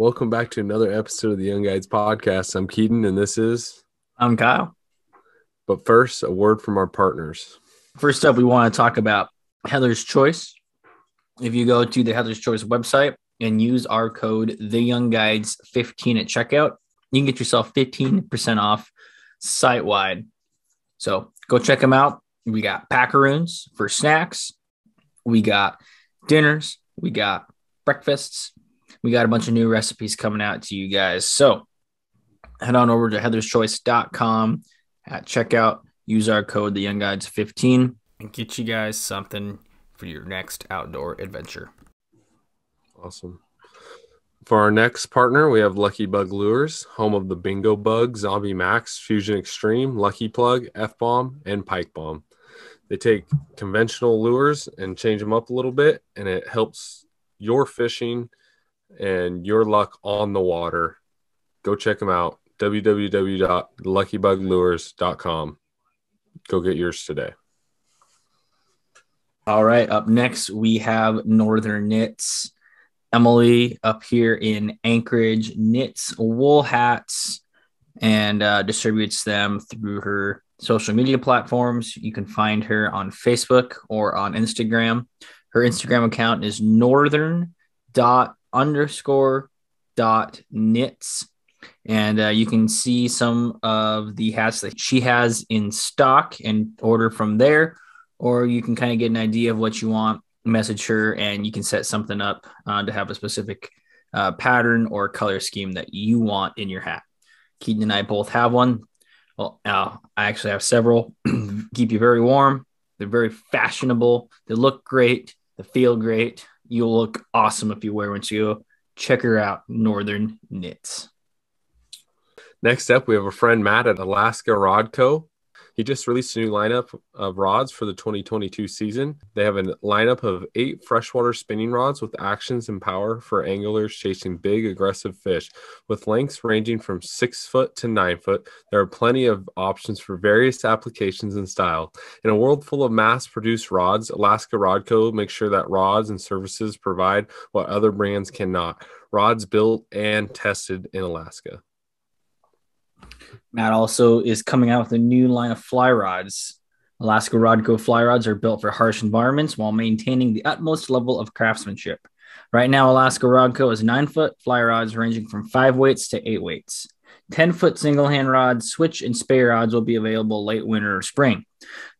Welcome back to another episode of the Young Guides podcast. I'm Keaton and this is I'm Kyle. But first, a word from our partners. First up, we want to talk about Heather's Choice. If you go to the Heather's Choice website and use our code the Young Guides 15 at checkout, you can get yourself 15% off site wide. So go check them out. We got packaroons for snacks. We got dinners. We got breakfasts we got a bunch of new recipes coming out to you guys. So head on over to heatherschoice.com at checkout. Use our code the Young Guides 15 and get you guys something for your next outdoor adventure. Awesome. For our next partner, we have Lucky Bug Lures, home of the Bingo Bug, Zombie Max, Fusion Extreme, Lucky Plug, F Bomb, and Pike Bomb. They take conventional lures and change them up a little bit, and it helps your fishing and your luck on the water, go check them out. www.luckybuglures.com. Go get yours today. All right. Up next, we have Northern Knits. Emily up here in Anchorage knits wool hats and uh, distributes them through her social media platforms. You can find her on Facebook or on Instagram. Her Instagram account is northern dot underscore dot knits and uh, you can see some of the hats that she has in stock and order from there or you can kind of get an idea of what you want message her and you can set something up uh, to have a specific uh, pattern or color scheme that you want in your hat. Keaton and i both have one. Well i actually have several. Keep you very warm. They're very fashionable. They look great. They feel great You'll look awesome if you wear one. So go check her out, Northern Knits. Next up, we have a friend Matt at Alaska Rod Co. He just released a new lineup of rods for the 2022 season. They have a lineup of eight freshwater spinning rods with actions and power for anglers chasing big, aggressive fish. With lengths ranging from six foot to nine foot, there are plenty of options for various applications and style. In a world full of mass produced rods, Alaska Rod Co. makes sure that rods and services provide what other brands cannot. Rods built and tested in Alaska. Matt also is coming out with a new line of fly rods. Alaska Rodco fly rods are built for harsh environments while maintaining the utmost level of craftsmanship. Right now, Alaska Rod Co is nine foot fly rods ranging from five weights to eight weights. 10 foot single hand rods, switch, and spey rods will be available late winter or spring.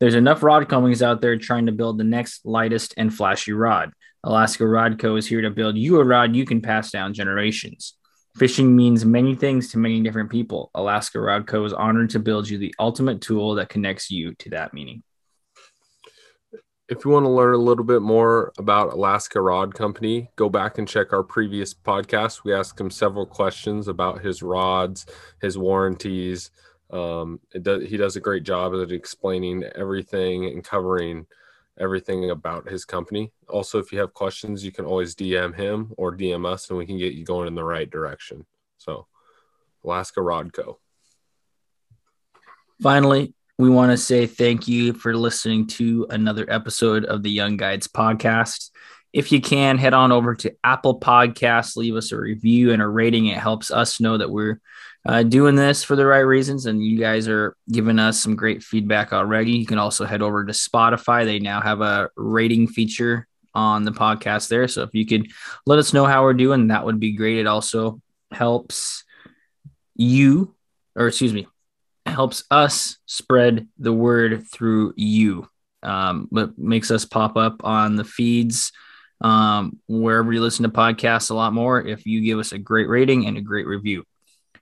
There's enough rod companies out there trying to build the next lightest and flashy rod. Alaska Rodco is here to build you a rod you can pass down generations. Fishing means many things to many different people. Alaska Rod Co. is honored to build you the ultimate tool that connects you to that meaning. If you want to learn a little bit more about Alaska Rod Company, go back and check our previous podcast. We asked him several questions about his rods, his warranties. Um, does, he does a great job at explaining everything and covering everything about his company. Also, if you have questions, you can always DM him or DM us and we can get you going in the right direction. So, Alaska Rodco. Finally, we want to say thank you for listening to another episode of the Young Guides podcast. If you can, head on over to Apple Podcasts, leave us a review and a rating. It helps us know that we're uh, doing this for the right reasons, and you guys are giving us some great feedback already. You can also head over to Spotify. They now have a rating feature on the podcast there. So if you could let us know how we're doing, that would be great. It also helps you, or excuse me, helps us spread the word through you. Um, but makes us pop up on the feeds um, wherever you listen to podcasts a lot more if you give us a great rating and a great review.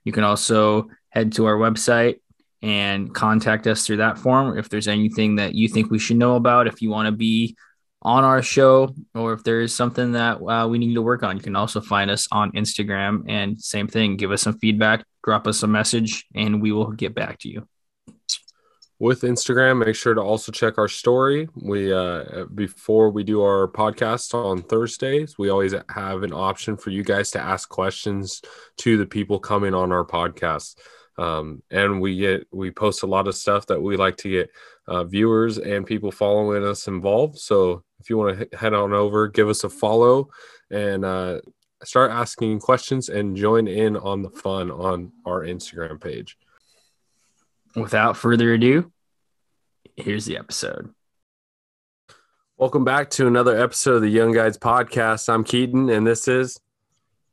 You can also head to our website and contact us through that form if there's anything that you think we should know about. If you want to be on our show or if there is something that uh, we need to work on, you can also find us on Instagram and same thing. Give us some feedback, drop us a message, and we will get back to you with Instagram, make sure to also check our story. We uh, before we do our podcast on Thursdays, we always have an option for you guys to ask questions to the people coming on our podcast. Um, and we get we post a lot of stuff that we like to get uh, viewers and people following us involved. So if you want to head on over, give us a follow and uh, start asking questions and join in on the fun on our Instagram page. Without further ado, here's the episode. Welcome back to another episode of the Young Guides podcast. I'm Keaton, and this is.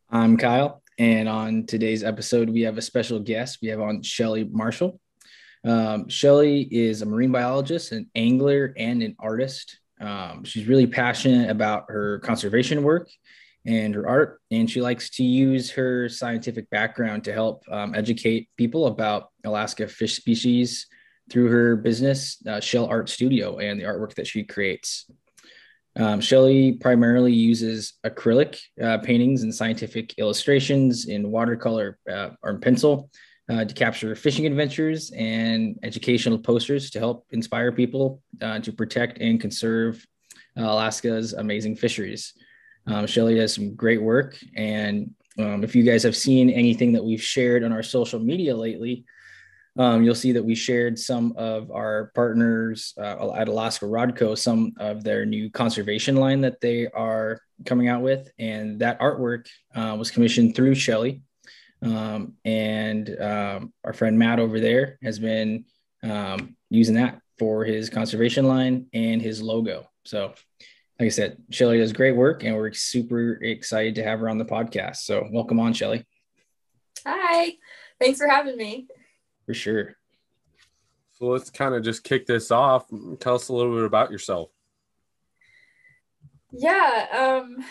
I'm Kyle. And on today's episode, we have a special guest. We have on Shelly Marshall. Um, Shelly is a marine biologist, an angler, and an artist. Um, she's really passionate about her conservation work and her art, and she likes to use her scientific background to help um, educate people about Alaska fish species through her business, uh, Shell Art Studio, and the artwork that she creates. Um, Shelly primarily uses acrylic uh, paintings and scientific illustrations in watercolor uh, or pencil uh, to capture fishing adventures and educational posters to help inspire people uh, to protect and conserve uh, Alaska's amazing fisheries. Um, Shelly does some great work. And um, if you guys have seen anything that we've shared on our social media lately, um, you'll see that we shared some of our partners uh, at Alaska Rodco, some of their new conservation line that they are coming out with. And that artwork uh, was commissioned through Shelly. Um, and um, our friend Matt over there has been um, using that for his conservation line and his logo. So, like I said, Shelly does great work, and we're super excited to have her on the podcast. So, welcome on, Shelly. Hi, thanks for having me. For sure. So, let's kind of just kick this off. Tell us a little bit about yourself. Yeah, um,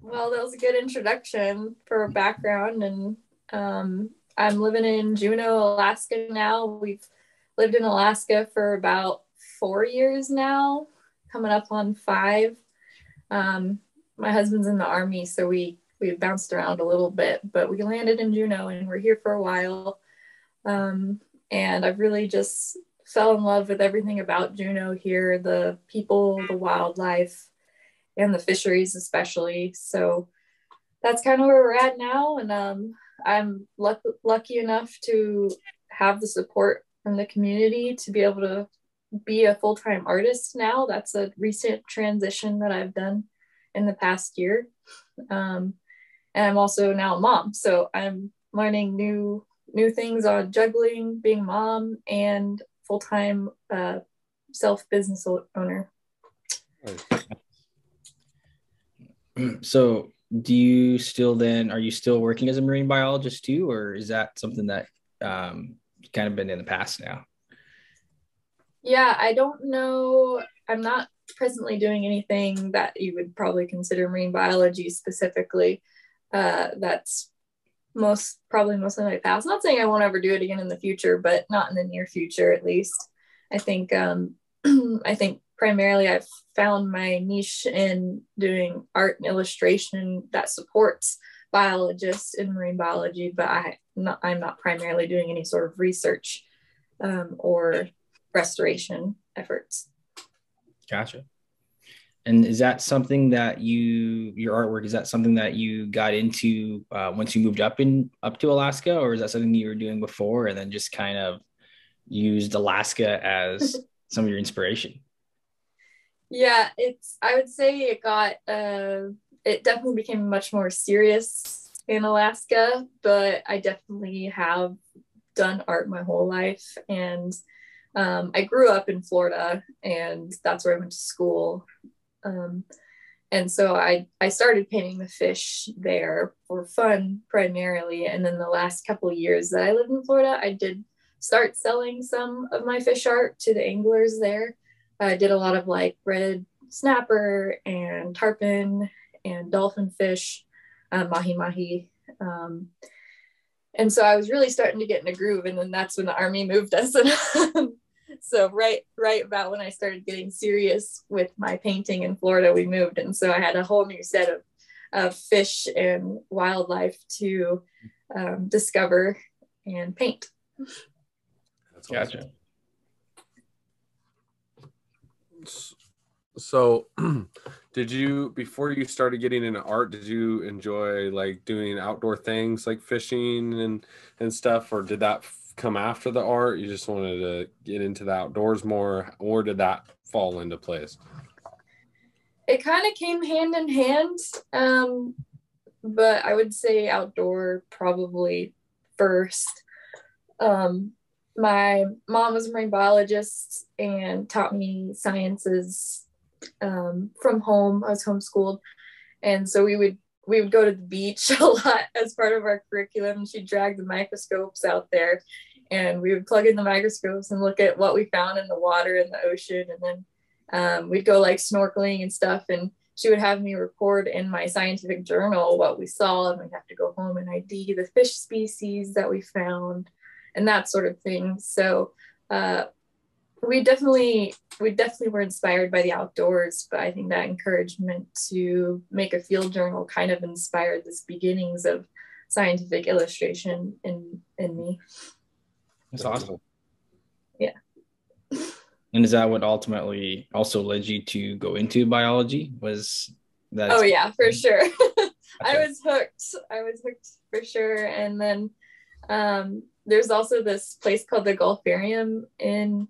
well, that was a good introduction for background and um, I'm living in Juneau, Alaska now. We've lived in Alaska for about four years now, coming up on five. Um, my husband's in the army, so we we bounced around a little bit, but we landed in Juneau and we're here for a while. Um, and I've really just fell in love with everything about Juneau here, the people, the wildlife, and the fisheries especially. So that's kind of where we're at now. And um, I'm luck- lucky enough to have the support from the community to be able to be a full time artist now. That's a recent transition that I've done in the past year. Um, and I'm also now a mom, so I'm learning new new things on juggling, being mom, and full time uh, self business owner. So do you still then are you still working as a marine biologist too or is that something that um, kind of been in the past now yeah i don't know. I'm not presently doing anything that you would probably consider marine biology specifically. Uh, that's most probably most of my past. Not saying i won't ever do it again in the future but not in the near future at least. I think um, i think primarily I've found my niche in doing art and illustration that supports biologists in marine biology, but I not, I'm not primarily doing any sort of research um, or restoration efforts. Gotcha. And is that something that you your artwork is that something that you got into uh, once you moved up in up to Alaska, or is that something you were doing before and then just kind of used Alaska as some of your inspiration? yeah it's i would say it got uh it definitely became much more serious in alaska but i definitely have done art my whole life and um, i grew up in florida and that's where i went to school um, and so I, I started painting the fish there for fun primarily and then the last couple years that i lived in florida i did start selling some of my fish art to the anglers there I did a lot of like red snapper and tarpon and dolphin fish, uh, mahi mahi. Um, and so I was really starting to get in a groove, and then that's when the army moved us. And so right, right about when I started getting serious with my painting in Florida, we moved, and so I had a whole new set of of fish and wildlife to um, discover and paint. That's gotcha. So, did you before you started getting into art? Did you enjoy like doing outdoor things like fishing and and stuff, or did that come after the art? You just wanted to get into the outdoors more, or did that fall into place? It kind of came hand in hand. Um, but I would say outdoor probably first. Um, my mom was a marine biologist and taught me sciences um, from home. I was homeschooled, and so we would we would go to the beach a lot as part of our curriculum. She'd drag the microscopes out there, and we would plug in the microscopes and look at what we found in the water in the ocean, and then um, we'd go like snorkeling and stuff and she would have me record in my scientific journal what we saw and we'd have to go home and id the fish species that we found and that sort of thing. So uh, we definitely we definitely were inspired by the outdoors but i think that encouragement to make a field journal kind of inspired this beginnings of scientific illustration in in me that's awesome yeah and is that what ultimately also led you to go into biology? Was that? Oh yeah, for sure. I was hooked. I was hooked for sure. And then um, there's also this place called the Gulfarium in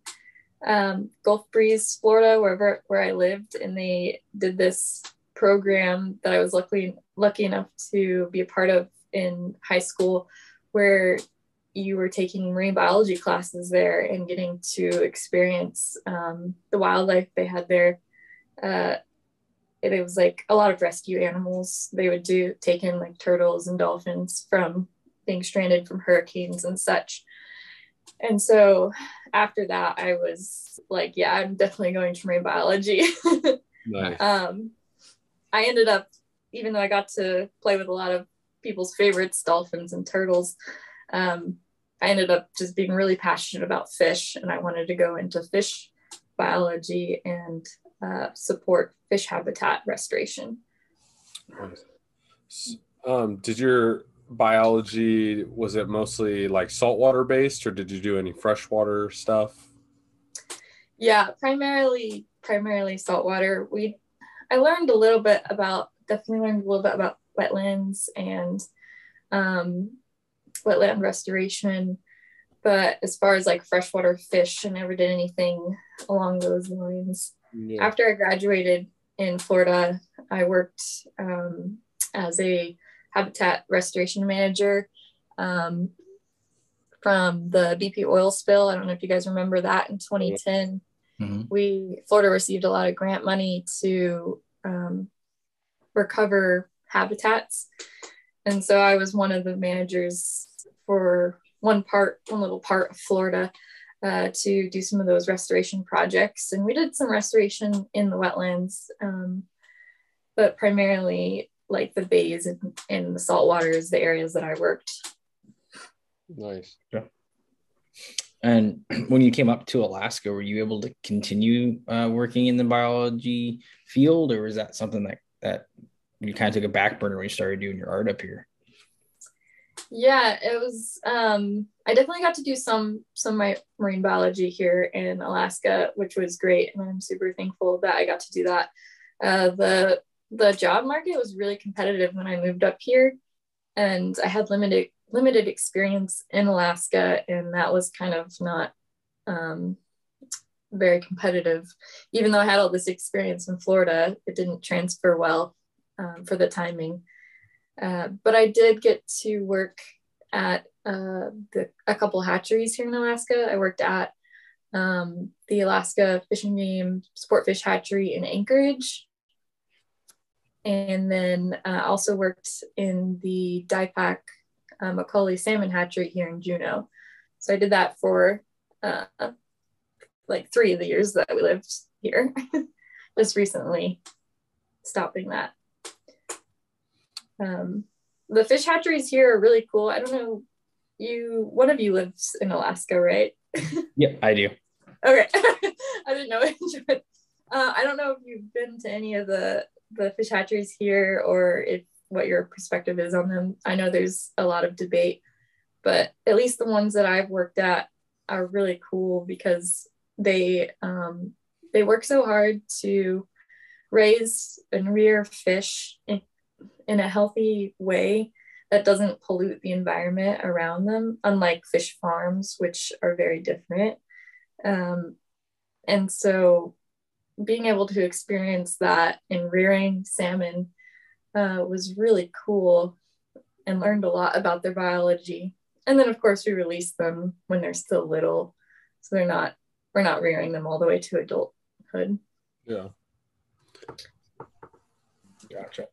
um, Gulf Breeze, Florida, wherever where I lived, and they did this program that I was lucky lucky enough to be a part of in high school, where you were taking marine biology classes there and getting to experience um, the wildlife they had there. Uh, it, it, was like a lot of rescue animals. They would do take in like turtles and dolphins from being stranded from hurricanes and such. And so after that, I was like, yeah, I'm definitely going to marine biology. nice. um, I ended up, even though I got to play with a lot of people's favorites, dolphins and turtles, um, I ended up just being really passionate about fish and I wanted to go into fish biology and uh, support fish habitat restoration. Um, did your biology was it mostly like saltwater based or did you do any freshwater stuff? Yeah, primarily primarily saltwater. We I learned a little bit about definitely learned a little bit about wetlands and um, wetland restoration. But as far as like freshwater fish, I never did anything along those lines. Yeah. After I graduated in Florida, I worked um, as a habitat restoration manager um, from the BP oil spill. I don't know if you guys remember that in 2010. Mm-hmm. We Florida received a lot of grant money to um, recover habitats, and so I was one of the managers for one part, one little part of Florida uh, to do some of those restoration projects. And we did some restoration in the wetlands, um, but primarily like the bays and, and the salt waters, the areas that I worked. Nice. Yeah. And when you came up to Alaska, were you able to continue uh, working in the biology field, or was that something that that you kind of took a back burner when you started doing your art up here? Yeah it was um i definitely got to do some some my marine biology here in alaska which was great and i'm super thankful that i got to do that. Uh the the job market was really competitive when i moved up here and i had limited limited experience in alaska and that was kind of not um very competitive. Even though i had all this experience in florida it didn't transfer well um, for the timing uh, but I did get to work at uh, the, a couple hatcheries here in Alaska. I worked at um, the Alaska Fish and Game Sportfish Hatchery in Anchorage. And then uh, also worked in the DIPAC uh, Macaulay Salmon Hatchery here in Juneau. So I did that for uh, like three of the years that we lived here. Just recently stopping that. Um, the fish hatcheries here are really cool. I don't know, you one of you lives in Alaska, right? yeah, I do. Okay, I didn't know it. Uh, I don't know if you've been to any of the the fish hatcheries here or if what your perspective is on them. I know there's a lot of debate, but at least the ones that I've worked at are really cool because they um, they work so hard to raise and rear fish in in a healthy way that doesn't pollute the environment around them, unlike fish farms, which are very different. Um, and so being able to experience that in rearing salmon uh, was really cool and learned a lot about their biology. And then, of course, we release them when they're still little, so they're not we're not rearing them all the way to adulthood. Yeah. Gotcha.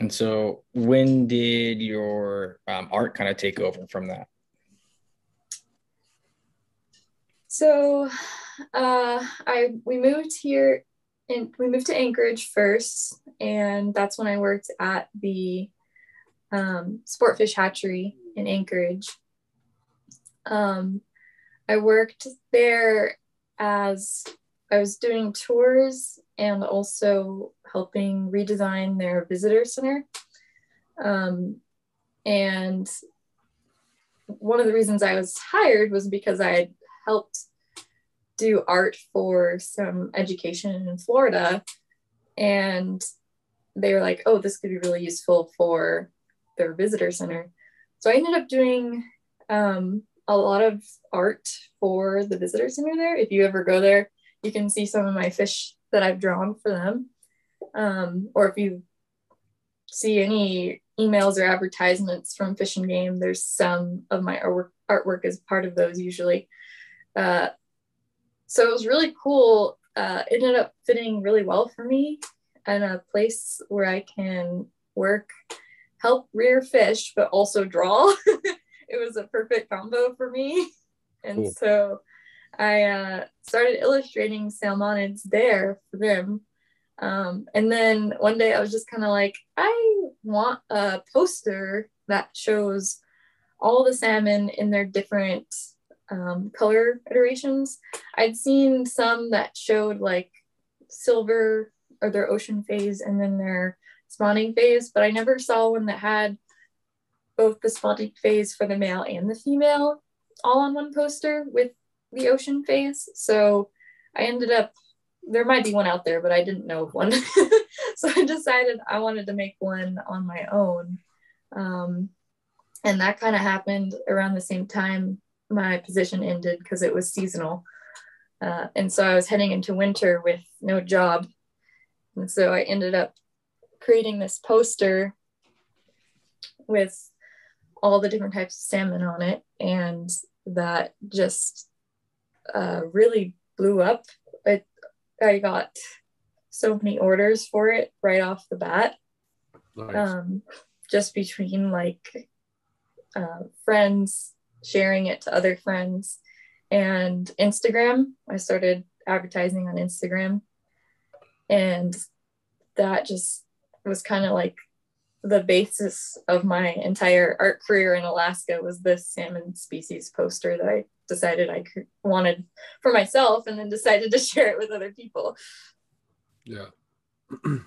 And so, when did your um, art kind of take over from that? So, uh, I we moved here, and we moved to Anchorage first, and that's when I worked at the um, Sportfish Hatchery in Anchorage. Um, I worked there as I was doing tours and also helping redesign their visitor center. Um, and one of the reasons I was hired was because I had helped do art for some education in Florida. And they were like, oh, this could be really useful for their visitor center. So I ended up doing um, a lot of art for the visitor center there. If you ever go there, you can see some of my fish that I've drawn for them. Um, or if you see any emails or advertisements from Fish and Game, there's some of my artwork, artwork as part of those usually. Uh, so it was really cool. Uh, it ended up fitting really well for me and a place where I can work, help rear fish, but also draw. it was a perfect combo for me. And cool. so I uh, started illustrating salmonids there for them. Um, and then one day I was just kind of like, I want a poster that shows all the salmon in their different um, color iterations. I'd seen some that showed like silver or their ocean phase and then their spawning phase, but I never saw one that had both the spawning phase for the male and the female all on one poster with the ocean phase. So I ended up, there might be one out there, but I didn't know of one. so I decided I wanted to make one on my own. Um, and that kind of happened around the same time my position ended because it was seasonal. Uh, and so I was heading into winter with no job. And so I ended up creating this poster with all the different types of salmon on it. And that just uh, really blew up. It, I got so many orders for it right off the bat. Nice. Um, just between like uh, friends sharing it to other friends and Instagram. I started advertising on Instagram, and that just was kind of like the basis of my entire art career in Alaska was this salmon species poster that I decided I wanted for myself and then decided to share it with other people. Yeah.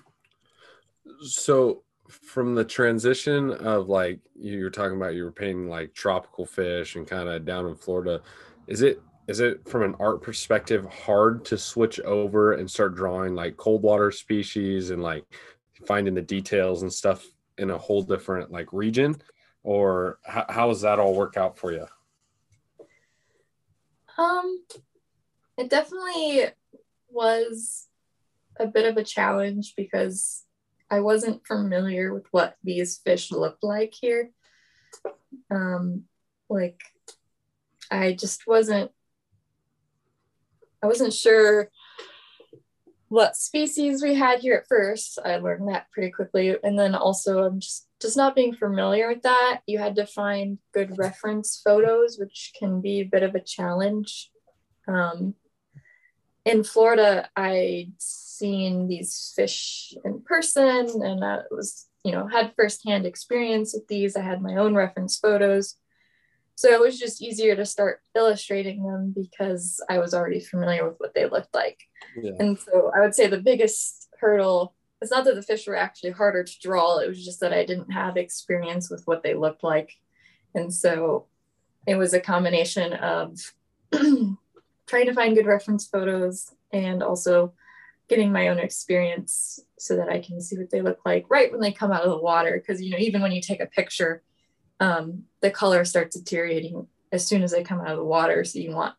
so from the transition of like you were talking about you were painting like tropical fish and kind of down in Florida, is it is it from an art perspective hard to switch over and start drawing like cold water species and like finding the details and stuff in a whole different like region or how, how does that all work out for you um it definitely was a bit of a challenge because i wasn't familiar with what these fish looked like here. Um like i just wasn't i wasn't sure what species we had here at first. I learned that pretty quickly. And then also I'm just just not being familiar with that. You had to find good reference photos, which can be a bit of a challenge. Um, in Florida, I'd seen these fish in person and I was, you know, had firsthand experience with these. I had my own reference photos. So it was just easier to start illustrating them because I was already familiar with what they looked like. Yeah. And so I would say the biggest hurdle it's not that the fish were actually harder to draw, it was just that I didn't have experience with what they looked like. And so it was a combination of trying to find good reference photos and also getting my own experience so that I can see what they look like right when they come out of the water. Because, you know, even when you take a picture, um, the color starts deteriorating as soon as they come out of the water. So you want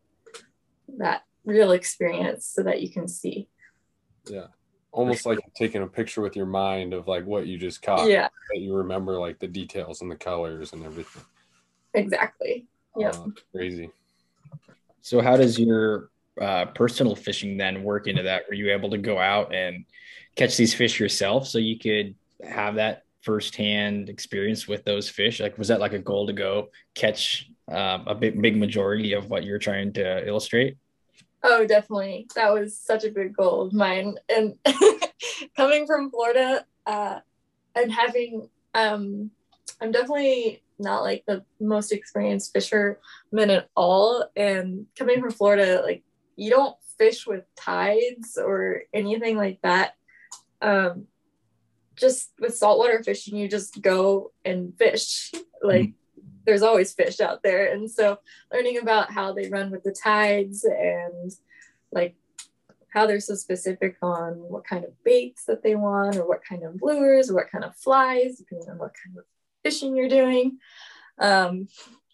that real experience so that you can see. Yeah. almost like taking a picture with your mind of like what you just caught. Yeah, That you remember like the details and the colors and everything. exactly. Yeah. Uh, crazy. So how does your uh, personal fishing then work into that? Were you able to go out and catch these fish yourself so you could have that firsthand experience with those fish? Like, was that like a goal to go catch um, a big, big majority of what you're trying to illustrate? Oh, definitely. That was such a big goal of mine. And coming from Florida uh, and having, um, I'm definitely not like the most experienced fisherman at all. And coming from Florida, like you don't fish with tides or anything like that. Um, just with saltwater fishing, you just go and fish. Like there's always fish out there. And so learning about how they run with the tides and like how they're so specific on what kind of baits that they want or what kind of lures or what kind of flies, depending on what kind of fishing you're doing. Um,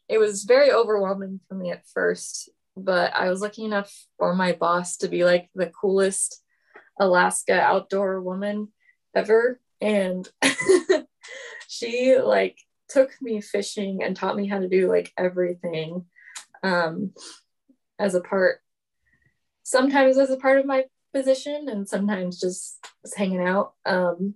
it was very overwhelming for me at first, but I was lucky enough for my boss to be like the coolest Alaska outdoor woman ever. And she like took me fishing and taught me how to do like everything um, as a part, sometimes as a part of my position and sometimes just, hanging out um,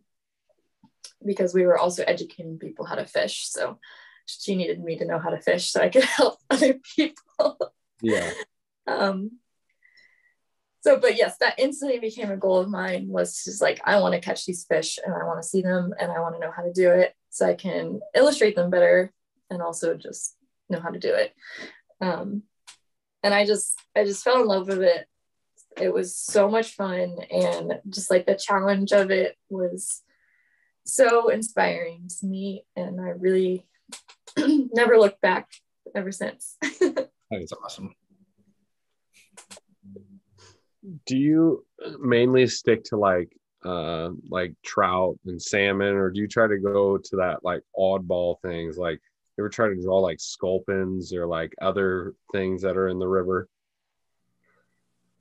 because we were also educating people how to fish. So she needed me to know how to fish so I could help other people. Yeah. um, so, but yes, that instantly became a goal of mine was just like, I want to catch these fish and I want to see them and I want to know how to do it so I can illustrate them better and also just know how to do it. Um, and I just, I just fell in love with it. It was so much fun. And just like the challenge of it was so inspiring to me. And I really never looked back ever since. That's awesome. Do you mainly stick to like uh like trout and salmon or do you try to go to that like oddball things like you ever try to draw like sculpins or like other things that are in the river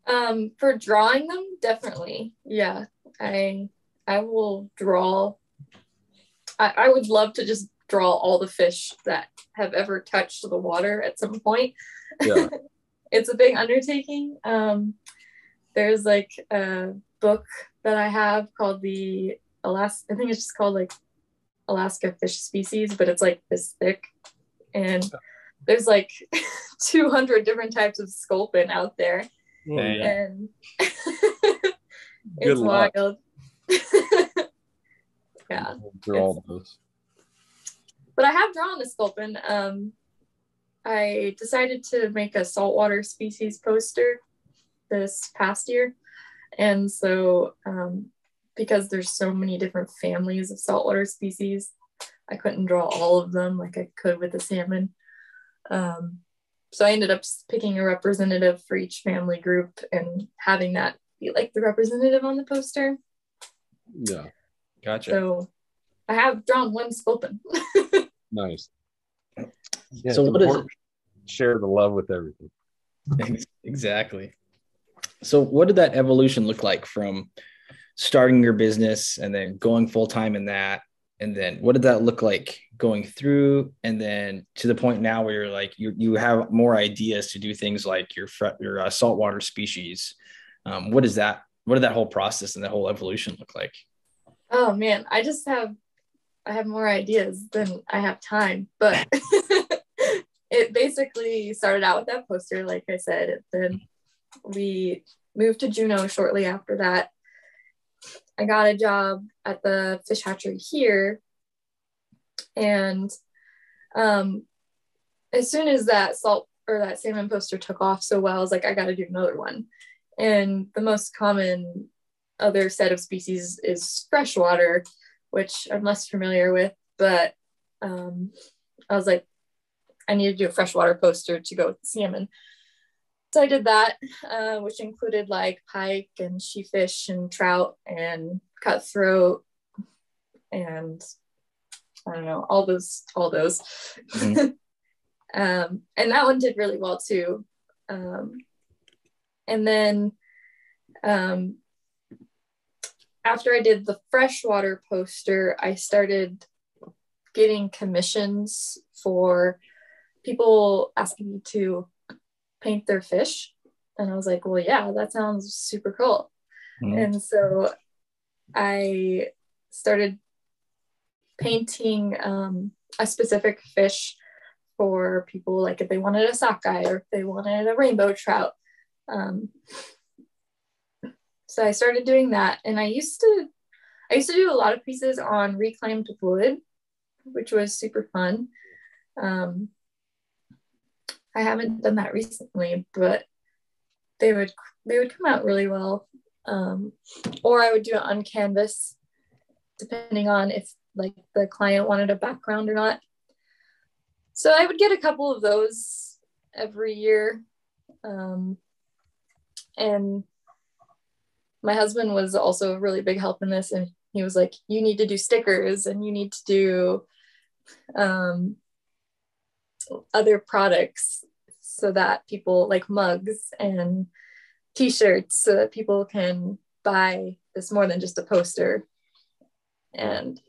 um, for drawing them, definitely. Yeah. I I will draw I, I would love to just draw all the fish that have ever touched the water at some point. Yeah. it's a big undertaking. Um, there's like a book that I have called the Alaska, I think it's just called like Alaska fish species, but it's like this thick. And there's like 200 different types of sculpin out there. And Good it's luck. wild. yeah. all those but I have drawn a sculpin. Um, I decided to make a saltwater species poster this past year. And so, um, because there's so many different families of saltwater species, I couldn't draw all of them like I could with the salmon. Um, so I ended up picking a representative for each family group and having that be like the representative on the poster. yeah Gotcha. So I have drawn one sculpin. nice yeah, So what is- important share the love with everything exactly. So, what did that evolution look like from starting your business and then going full time in that? And then what did that look like going through? And then to the point now where you're like, you, you have more ideas to do things like your, your uh, saltwater species. Um, what is that? What did that whole process and that whole evolution look like? Oh man, I just have I have more ideas than I have time, but it basically started out with that poster, like I said. Then we moved to Juneau shortly after that. I got a job at the fish hatchery here, and um, as soon as that salt or that salmon poster took off so well, I was like, I got to do another one. And the most common other set of species is freshwater, which I'm less familiar with, but um, I was like, I need to do a freshwater poster to go with the salmon. So I did that, uh, which included like pike and sheefish and trout and cutthroat and I don't know, all those, all those. Mhm. um, and that one did really well too. Um, and then um, after I did the freshwater poster, I started getting commissions for people asking me to paint their fish. And I was like, well, yeah, that sounds super cool. Mm-hmm. And so I started painting um, a specific fish for people, like if they wanted a sockeye or if they wanted a rainbow trout. Um, so I started doing that, and I used to, I used to do a lot of pieces on reclaimed wood, which was super fun. Um, I haven't done that recently, but they would they would come out really well. Um, or I would do it on canvas, depending on if like the client wanted a background or not. So I would get a couple of those every year. Um, and my husband was also a really big help in this. And he was like, you need to do stickers and you need to do um, other products so that people like mugs and t-shirts so that people can buy this more than just a poster. And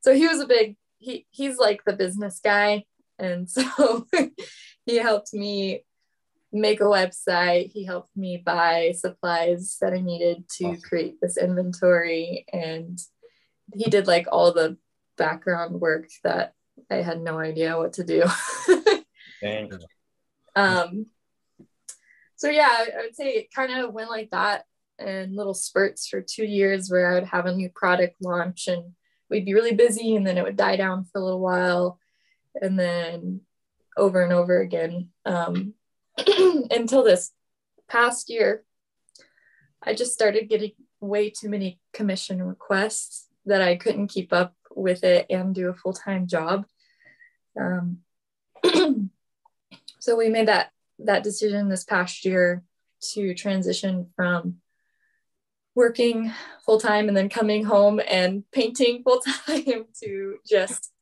so he was a big he he's like the business guy. And so he helped me make a website. He helped me buy supplies that i needed to create this inventory. And he did like all the background work that i had no idea what to do. Um so yeah i would say it kind of went like that and little spurts for two years where i would have a new product launch and we'd be really busy and then it would die down for a little while and then over and over again. Um, until this past year i just started getting way too many commission requests that i couldn't keep up with it and do a full-time job um, so we made that that decision this past year to transition from working full time and then coming home and painting full time to just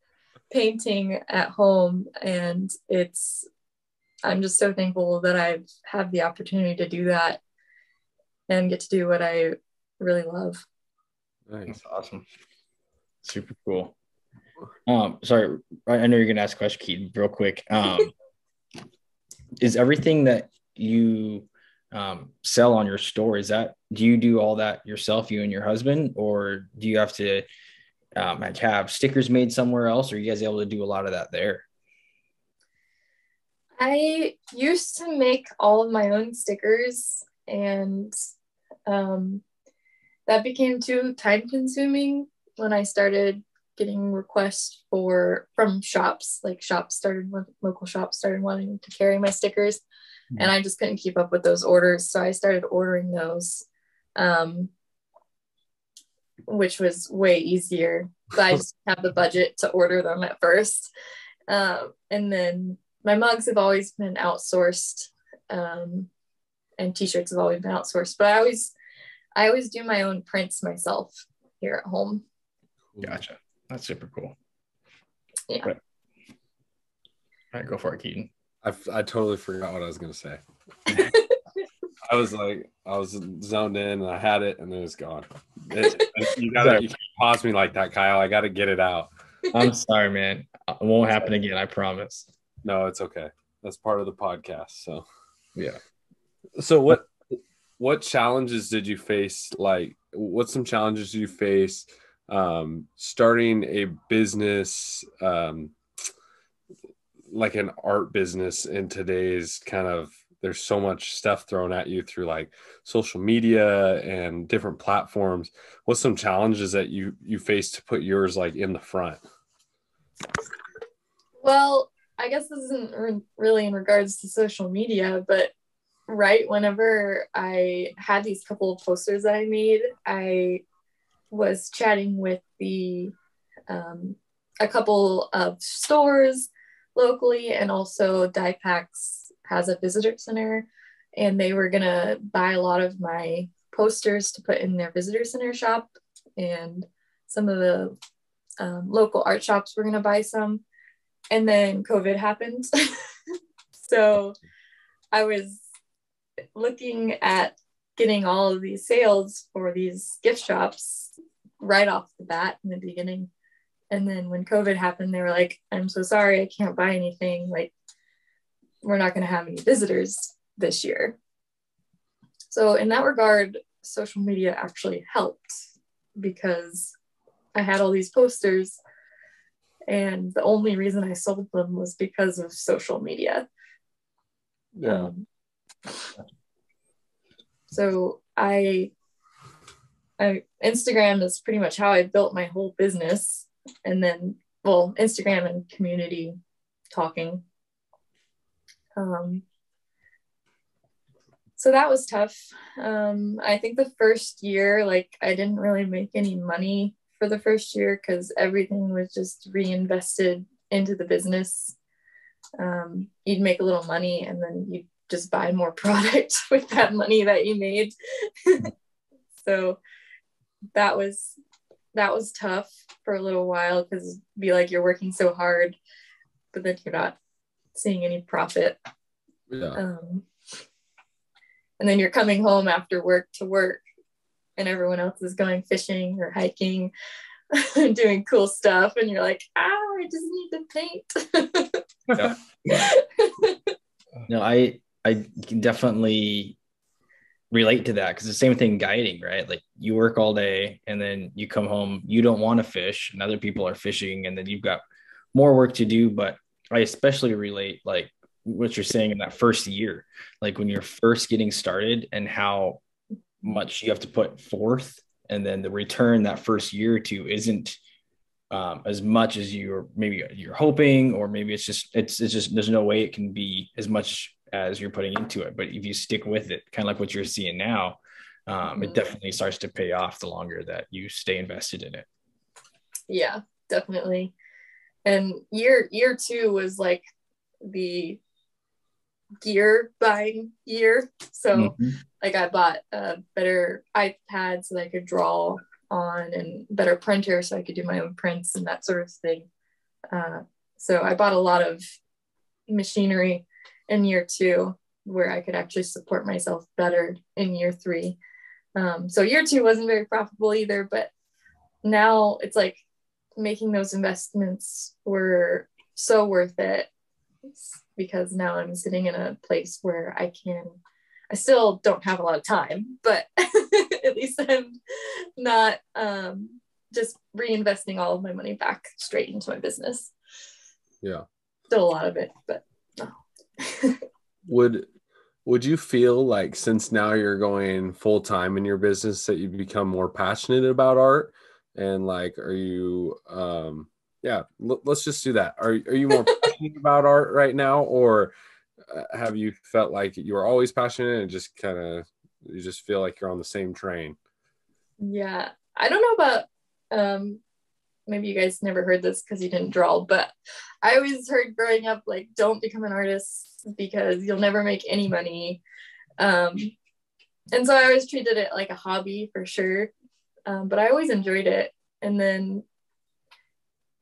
painting at home. And it's i'm just so thankful that i have had the opportunity to do that and get to do what i really love. Nice. That's awesome. Super cool um sorry i know you're gonna ask a question keaton real quick. Um is everything that you um, sell on your store is that do you do all that yourself you and your husband or do you have to um, have stickers made somewhere else? Or are you guys able to do a lot of that there? I used to make all of my own stickers and um, that became too time consuming when i started getting requests for from shops like shops started local shops started wanting to carry my stickers mm-hmm. and I just couldn't keep up with those orders. So I started ordering those, um, which was way easier. But I just have the budget to order them at first. Um, and then my mugs have always been outsourced, um, and t-shirts have always been outsourced. But I always, I always do my own prints myself here at home. Gotcha. That's super cool. Yeah. All right, go for it, Keaton. I, I totally forgot what I was gonna say. I was like, I was zoned in and I had it and then it's gone. It, you gotta you pause me like that, Kyle. I gotta get it out. I'm sorry, man. It won't happen again. I promise. No, it's okay. That's part of the podcast. So yeah. So what what challenges did you face? Like, what some challenges you face um, starting a business? Um, like an art business in today's kind of there's so much stuff thrown at you through like social media and different platforms what's some challenges that you you face to put yours like in the front well i guess this isn't re- really in regards to social media but right whenever i had these couple of posters that i made i was chatting with the um, a couple of stores locally, and also Packs has a visitor center, and they were gonna buy a lot of my posters to put in their visitor center shop, and some of the um, local art shops were gonna buy some, and then COVID happened, so I was looking at getting all of these sales for these gift shops right off the bat in the beginning. And then when COVID happened, they were like, I'm so sorry, I can't buy anything. Like, we're not going to have any visitors this year. So, in that regard, social media actually helped because I had all these posters, and the only reason I sold them was because of social media. Yeah. Um, so I, I Instagram is pretty much how I built my whole business, and then well, Instagram and community talking. Um, so that was tough. Um, I think the first year, like I didn't really make any money for the first year because everything was just reinvested into the business. Um, you'd make a little money and then you'd just buy more product with that money that you made. so that was that was tough for a little while because be like you're working so hard, but then you're not seeing any profit. Yeah. Um, and then you're coming home after work to work, and everyone else is going fishing or hiking, doing cool stuff, and you're like, ah, I just need to paint. Yeah. No, I I can definitely relate to that because the same thing guiding, right? Like you work all day and then you come home, you don't want to fish, and other people are fishing, and then you've got more work to do. But I especially relate like what you're saying in that first year, like when you're first getting started and how much you have to put forth, and then the return that first year or two isn't um, as much as you're maybe you're hoping, or maybe it's just it's it's just there's no way it can be as much as you're putting into it. But if you stick with it, kind of like what you're seeing now, um, it Mhm. definitely starts to pay off the longer that you stay invested in it. yeah, definitely. And year year two was like the gear buying year. So Mhm. like I bought a better iPad so that I could draw on and better printer so I could do my own prints and that sort of thing. Uh, so I bought a lot of machinery in year two where I could actually support myself better in year three. Um, so year two wasn't very profitable either, but now it's like making those investments were so worth it because now I'm sitting in a place where I can I still don't have a lot of time, but at least I'm not um, just reinvesting all of my money back straight into my business. Yeah. Still a lot of it, but no. Would would you feel like since now you're going full time in your business that you become more passionate about art? And like are you um yeah l- let's just do that. Are, are you more passionate about art right now? Or uh, have you felt like you were always passionate and just kind of you just feel like you're on the same train? Yeah, I don't know about um, maybe you guys never heard this because you didn't draw, but I always heard growing up like don't become an artist because you'll never make any money. Um, and so I always treated it like a hobby for sure. Um, but I always enjoyed it. And then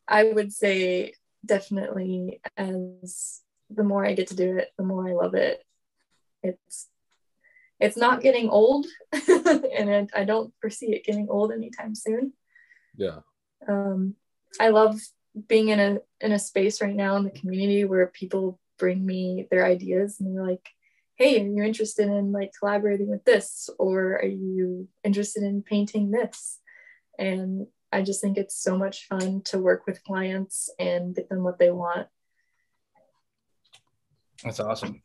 I would say definitely as the more I get to do it, the more I love it. It's it's not getting old and it, I don't foresee it getting old anytime soon. yeah Um, I love being in a in a space right now in the community where people bring me their ideas and they're like, "Hey, are you interested in like collaborating with this, or are you interested in painting this?" And I just think it's so much fun to work with clients and get them what they want. That's awesome.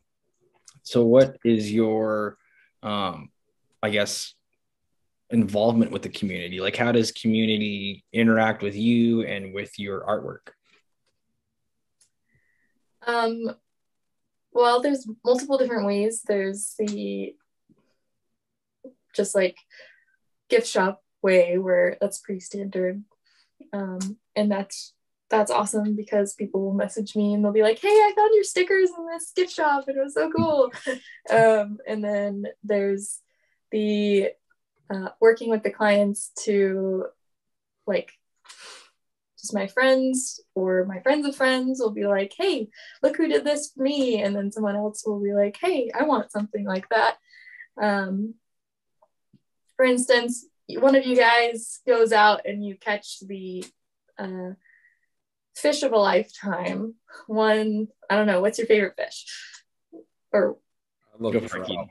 So, what is your, um, I guess, involvement with the community? Like, how does community interact with you and with your artwork? Um, well, there's multiple different ways. There's the just like gift shop way where that's pretty standard. Um, and that's that's awesome because people will message me and they'll be like, "Hey, I found your stickers in this gift shop. It was so cool." um, and then there's the uh, working with the clients to like just my friends or my friends of friends will be like, hey, look who did this for me. And then someone else will be like, hey, I want something like that. Um, for instance, one of you guys goes out and you catch the uh, fish of a lifetime. One, I don't know, what's your favorite fish? Or I love Go for it, trout.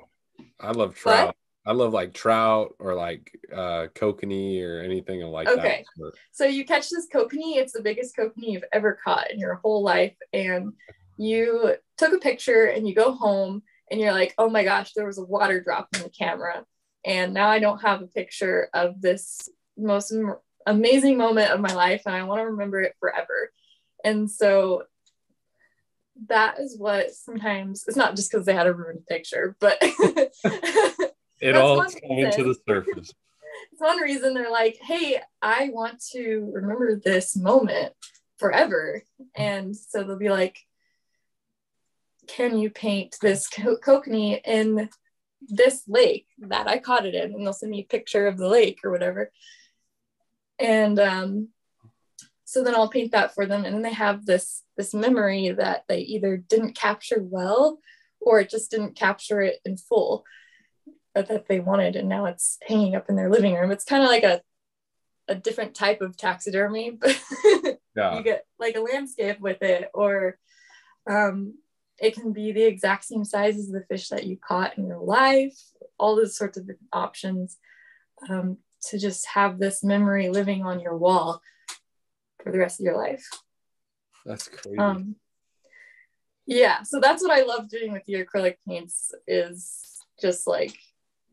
I love trout. I love like trout or like uh kokanee or anything like Okay. that. Okay. So you catch this kokanee, it's the biggest kokanee you've ever caught in your whole life. And you took a picture and you go home and you're like, oh my gosh, there was a water drop in the camera. And now I don't have a picture of this most am- amazing moment of my life and I want to remember it forever. And so that is what sometimes it's not just because they had a ruined picture, but It That's all coming to the surface. it's one reason they're like, hey, I want to remember this moment forever. And so they'll be like, can you paint this co- kokanee in this lake that I caught it in? And they'll send me a picture of the lake or whatever. And um, so then I'll paint that for them. And then they have this this memory that they either didn't capture well or it just didn't capture it in full that, they wanted and now it's hanging up in their living room it's kind of like a a different type of taxidermy but Yeah. you get like a landscape with it or um it can be the exact same size as the fish that you caught in your life all those sorts of options um, to just have this memory living on your wall for the rest of your life That's crazy. um, yeah, so that's what I love doing with the acrylic paints is just like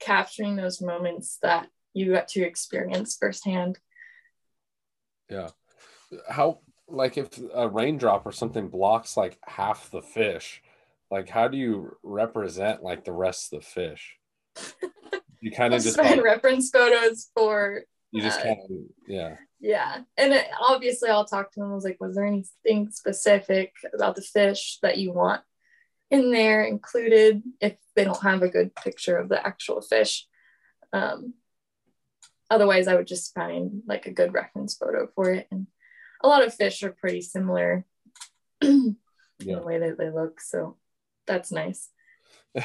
capturing those moments that you got to experience firsthand. yeah. How like if a raindrop or something blocks like half the fish, like how do you represent like the rest of the fish? You kind of just like, reference photos for you just uh, kind of yeah. yeah, and it, obviously I'll talk to them. I was like, was there anything specific about the fish that you want in there included? If they don't have a good picture of the actual fish, um, otherwise I would just find like a good reference photo for it. And a lot of fish are pretty similar in Yeah. the way that they look, so that's nice.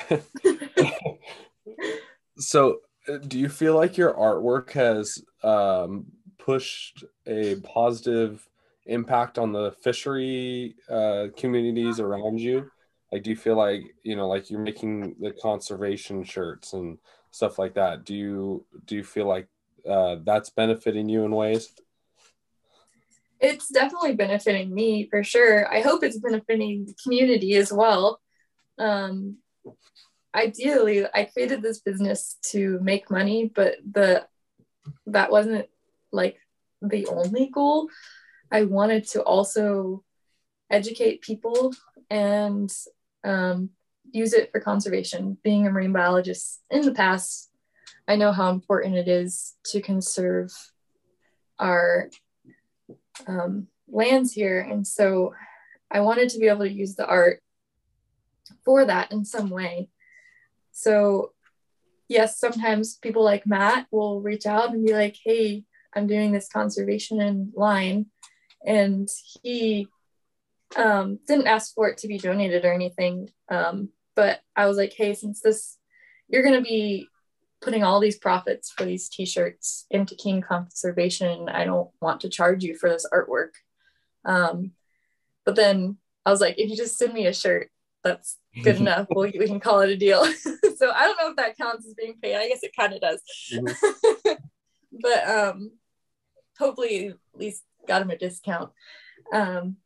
so uh, do you feel like your artwork has um, pushed a positive impact on the fishery uh, communities around you like do you feel like you know like you're making the conservation shirts and stuff like that do you do you feel like uh, that's benefiting you in ways it's definitely benefiting me for sure. I hope it's benefiting the community as well. Um, ideally, I created this business to make money, but the that wasn't like the only goal. I wanted to also educate people and um, use it for conservation. Being a marine biologist in the past, I know how important it is to conserve our um, lands here. And so I wanted to be able to use the art for that in some way. So, yes, sometimes people like Matt will reach out and be like, hey, I'm doing this conservation in line. And he um, didn't ask for it to be donated or anything. Um, but I was like, hey, since this, you're going to be putting all these profits for these t-shirts into King Conservation. I don't want to charge you for this artwork. Um, but then I was like, if you just send me a shirt, that's good enough. we we can call it a deal. so I don't know if that counts as being paid. I guess it kind of does. but um, hopefully at least got him a discount. Um,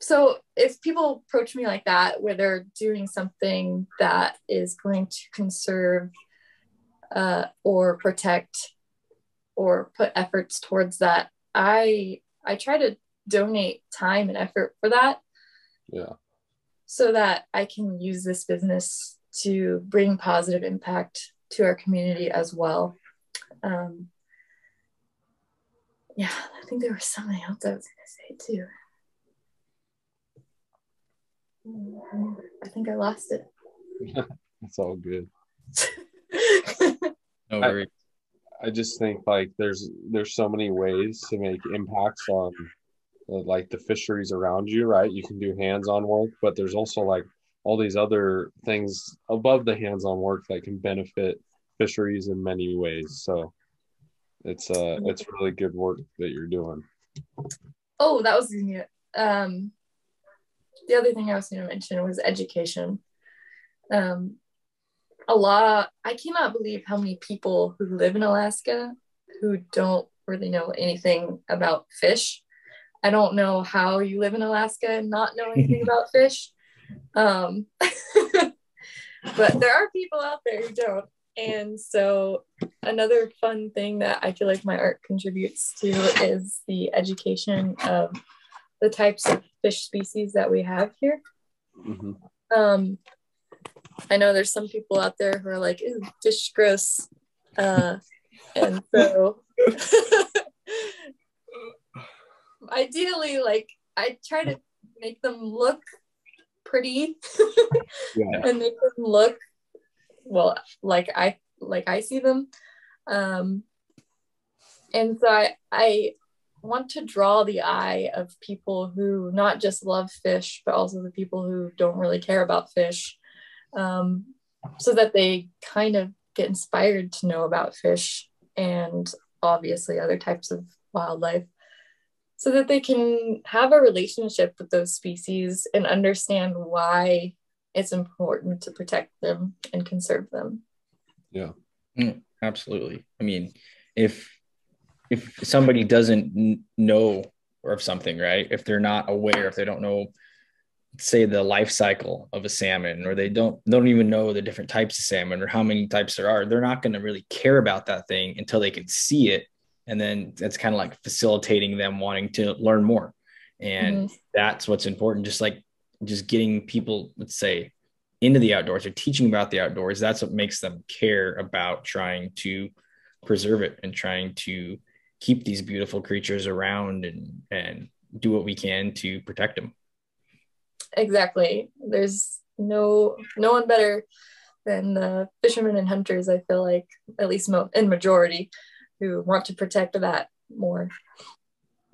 so if people approach me like that where they're doing something that is going to conserve uh, or protect or put efforts towards that i i try to donate time and effort for that. Yeah. So that i can use this business to bring positive impact to our community as well. Um, yeah i think there was something else i was going to say too I think I lost it. it's all good No I- worries. I just think like there's there's so many ways to make impacts on uh, like the fisheries around you, right? You can do hands-on work, but there's also like all these other things above the hands-on work that can benefit fisheries in many ways. So it's uh it's really good work that you're doing. Oh, that was um the other thing I was going to mention was education. Um, a lot, I cannot believe how many people who live in Alaska who don't really know anything about fish. I don't know how you live in Alaska and not know anything about fish. Um, but there are people out there who don't. And so, another fun thing that I feel like my art contributes to is the education of the types of fish species that we have here. Mm-hmm. Um, I know there's some people out there who are like, fish gross. Uh, and so ideally, like I try to make them look pretty yeah. and make them look well like I like I see them. Um, and so I I want to draw the eye of people who not just love fish, but also the people who don't really care about fish, um, so that they kind of get inspired to know about fish and obviously other types of wildlife, so that they can have a relationship with those species and understand why it's important to protect them and conserve them. Yeah. Mm, absolutely. I mean, if if somebody doesn't know of something, right? If they're not aware, if they don't know, say the life cycle of a salmon, or they don't they don't even know the different types of salmon or how many types there are, they're not going to really care about that thing until they can see it, and then that's kind of like facilitating them wanting to learn more, and mm-hmm. that's what's important. Just like just getting people, let's say, into the outdoors or teaching about the outdoors. That's what makes them care about trying to preserve it and trying to keep these beautiful creatures around and and do what we can to protect them. Exactly. There's no no one better than the fishermen and hunters i feel like at least mo- in majority who want to protect that more.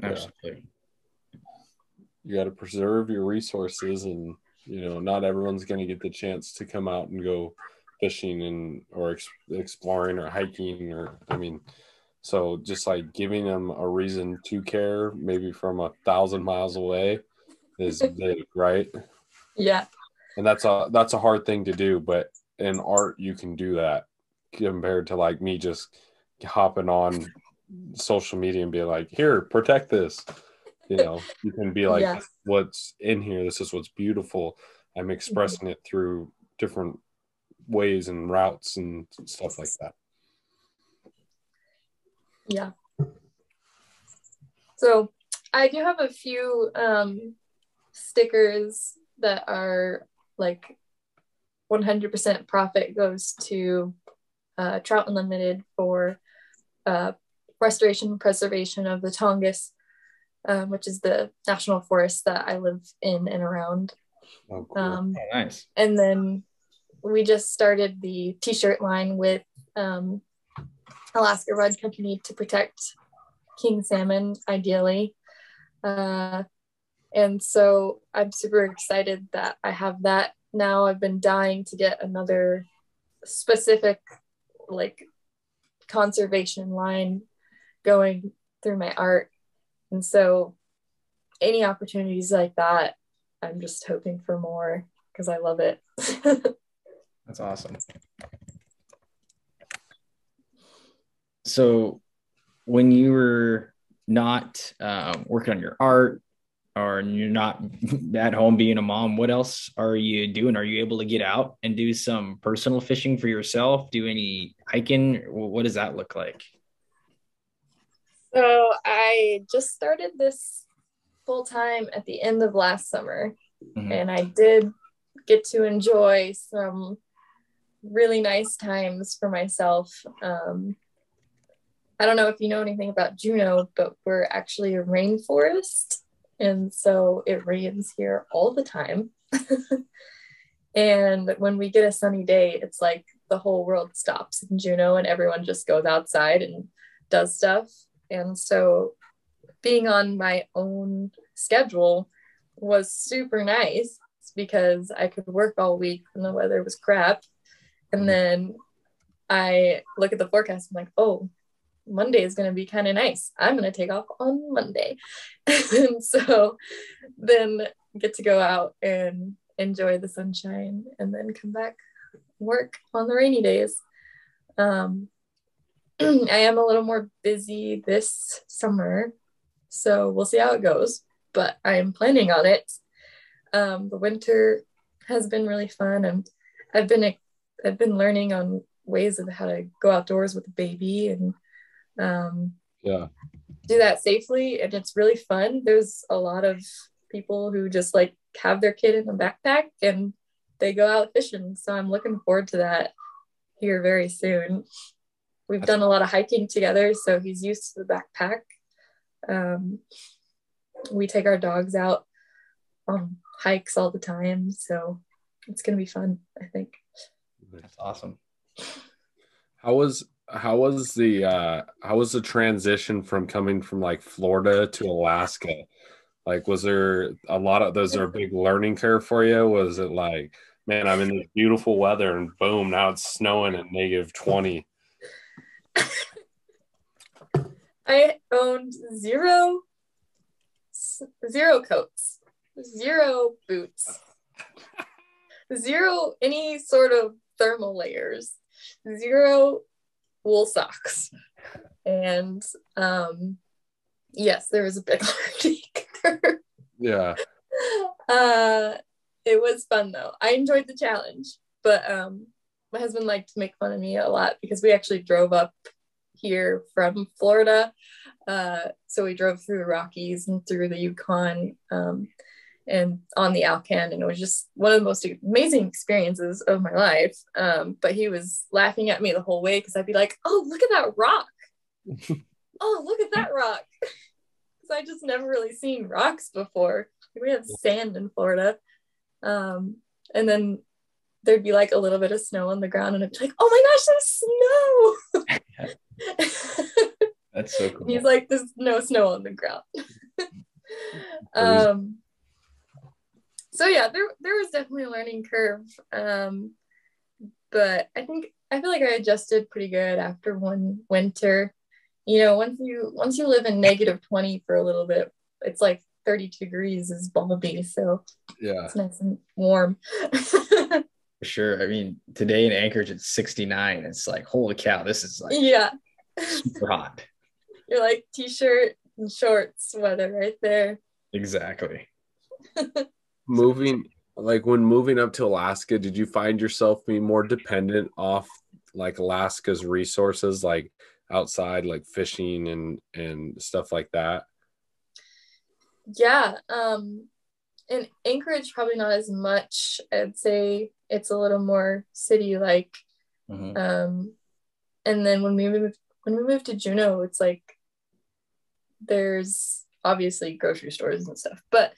Absolutely. You got to preserve your resources and you know not everyone's going to get the chance to come out and go fishing and or ex- exploring or hiking or i mean so just like giving them a reason to care, maybe from a thousand miles away, is big, right? Yeah. And that's a that's a hard thing to do, but in art you can do that compared to like me just hopping on social media and be like, here, protect this. You know, you can be like, yes. what's in here? This is what's beautiful. I'm expressing mm-hmm. it through different ways and routes and stuff like that. Yeah. So I do have a few um, stickers that are like 100% profit goes to uh, Trout Unlimited for uh, restoration and preservation of the Tongass, um, which is the national forest that I live in and around. Oh, cool. um, oh, nice. And then we just started the t-shirt line with um, Alaska Rod Company to protect king salmon, ideally. Uh, and so I'm super excited that I have that now. I've been dying to get another specific, like, conservation line going through my art. And so, any opportunities like that, I'm just hoping for more because I love it. That's awesome. So when you were not uh, working on your art or you're not at home being a mom, what else are you doing? Are you able to get out and do some personal fishing for yourself? Do any hiking? What does that look like? So I just started this full time at the end of last summer, mm-hmm. and I did get to enjoy some really nice times for myself. Um, I don't know if you know anything about Juneau, but we're actually a rainforest. And so it rains here all the time. and when we get a sunny day, it's like the whole world stops in Juneau and everyone just goes outside and does stuff. And so being on my own schedule was super nice because I could work all week when the weather was crap. And mm-hmm. then I look at the forecast. I'm like, oh, Monday is going to be kind of nice. I'm going to take off on Monday. and so then get to go out and enjoy the sunshine and then come back work on the rainy days. Um, I am a little more busy this summer, so we'll see how it goes, but I am planning on it. Um, the winter has been really fun and I've been I've been learning on ways of how to go outdoors with a baby and um, yeah. do that safely and it's really fun. There's a lot of people who just like have their kid in a backpack and they go out fishing. So i'm looking forward to that here very soon. We've done a lot of hiking together so he's used to the backpack. Um, we take our dogs out on hikes all the time so it's going to be fun i think. That's awesome. How was how was the uh how was the transition from coming from like Florida to Alaska? Like was there a lot of those are a big learning curve for you? Was it like, man, I'm in this beautiful weather and boom, now it's snowing at negative 20? I owned zero zero coats, zero boots, zero any sort of thermal layers, zero wool socks. And um, yes, there was a big curve. Yeah. Uh, it was fun though. I enjoyed the challenge, but um, my husband liked to make fun of me a lot because we actually drove up here from Florida. Uh, so we drove through the Rockies and through the Yukon. Um, and on the Alcan, and it was just one of the most amazing experiences of my life. Um, but he was laughing at me the whole way because I'd be like, "Oh, look at that rock! oh, look at that rock!" Because I just never really seen rocks before. We have sand in Florida, um, and then there'd be like a little bit of snow on the ground, and I'd be like, "Oh my gosh, there's snow!" That's so cool. he's like, "There's no snow on the ground." um so yeah, there there was definitely a learning curve. Um, but I think I feel like I adjusted pretty good after one winter. You know, once you once you live in negative 20 for a little bit, it's like 30 degrees is balmy. So yeah, it's nice and warm. for sure. I mean, today in Anchorage it's 69. It's like, holy cow, this is like yeah, super hot. You're like t-shirt and shorts weather right there. Exactly moving like when moving up to Alaska, did you find yourself being more dependent off like Alaska's resources, like outside, like fishing and and stuff like that? Yeah, um, in Anchorage, probably not as much. I'd say it's a little more city like. Mm-hmm. Um, and then when we moved when we moved to Juneau, it's like there's obviously grocery stores and stuff, but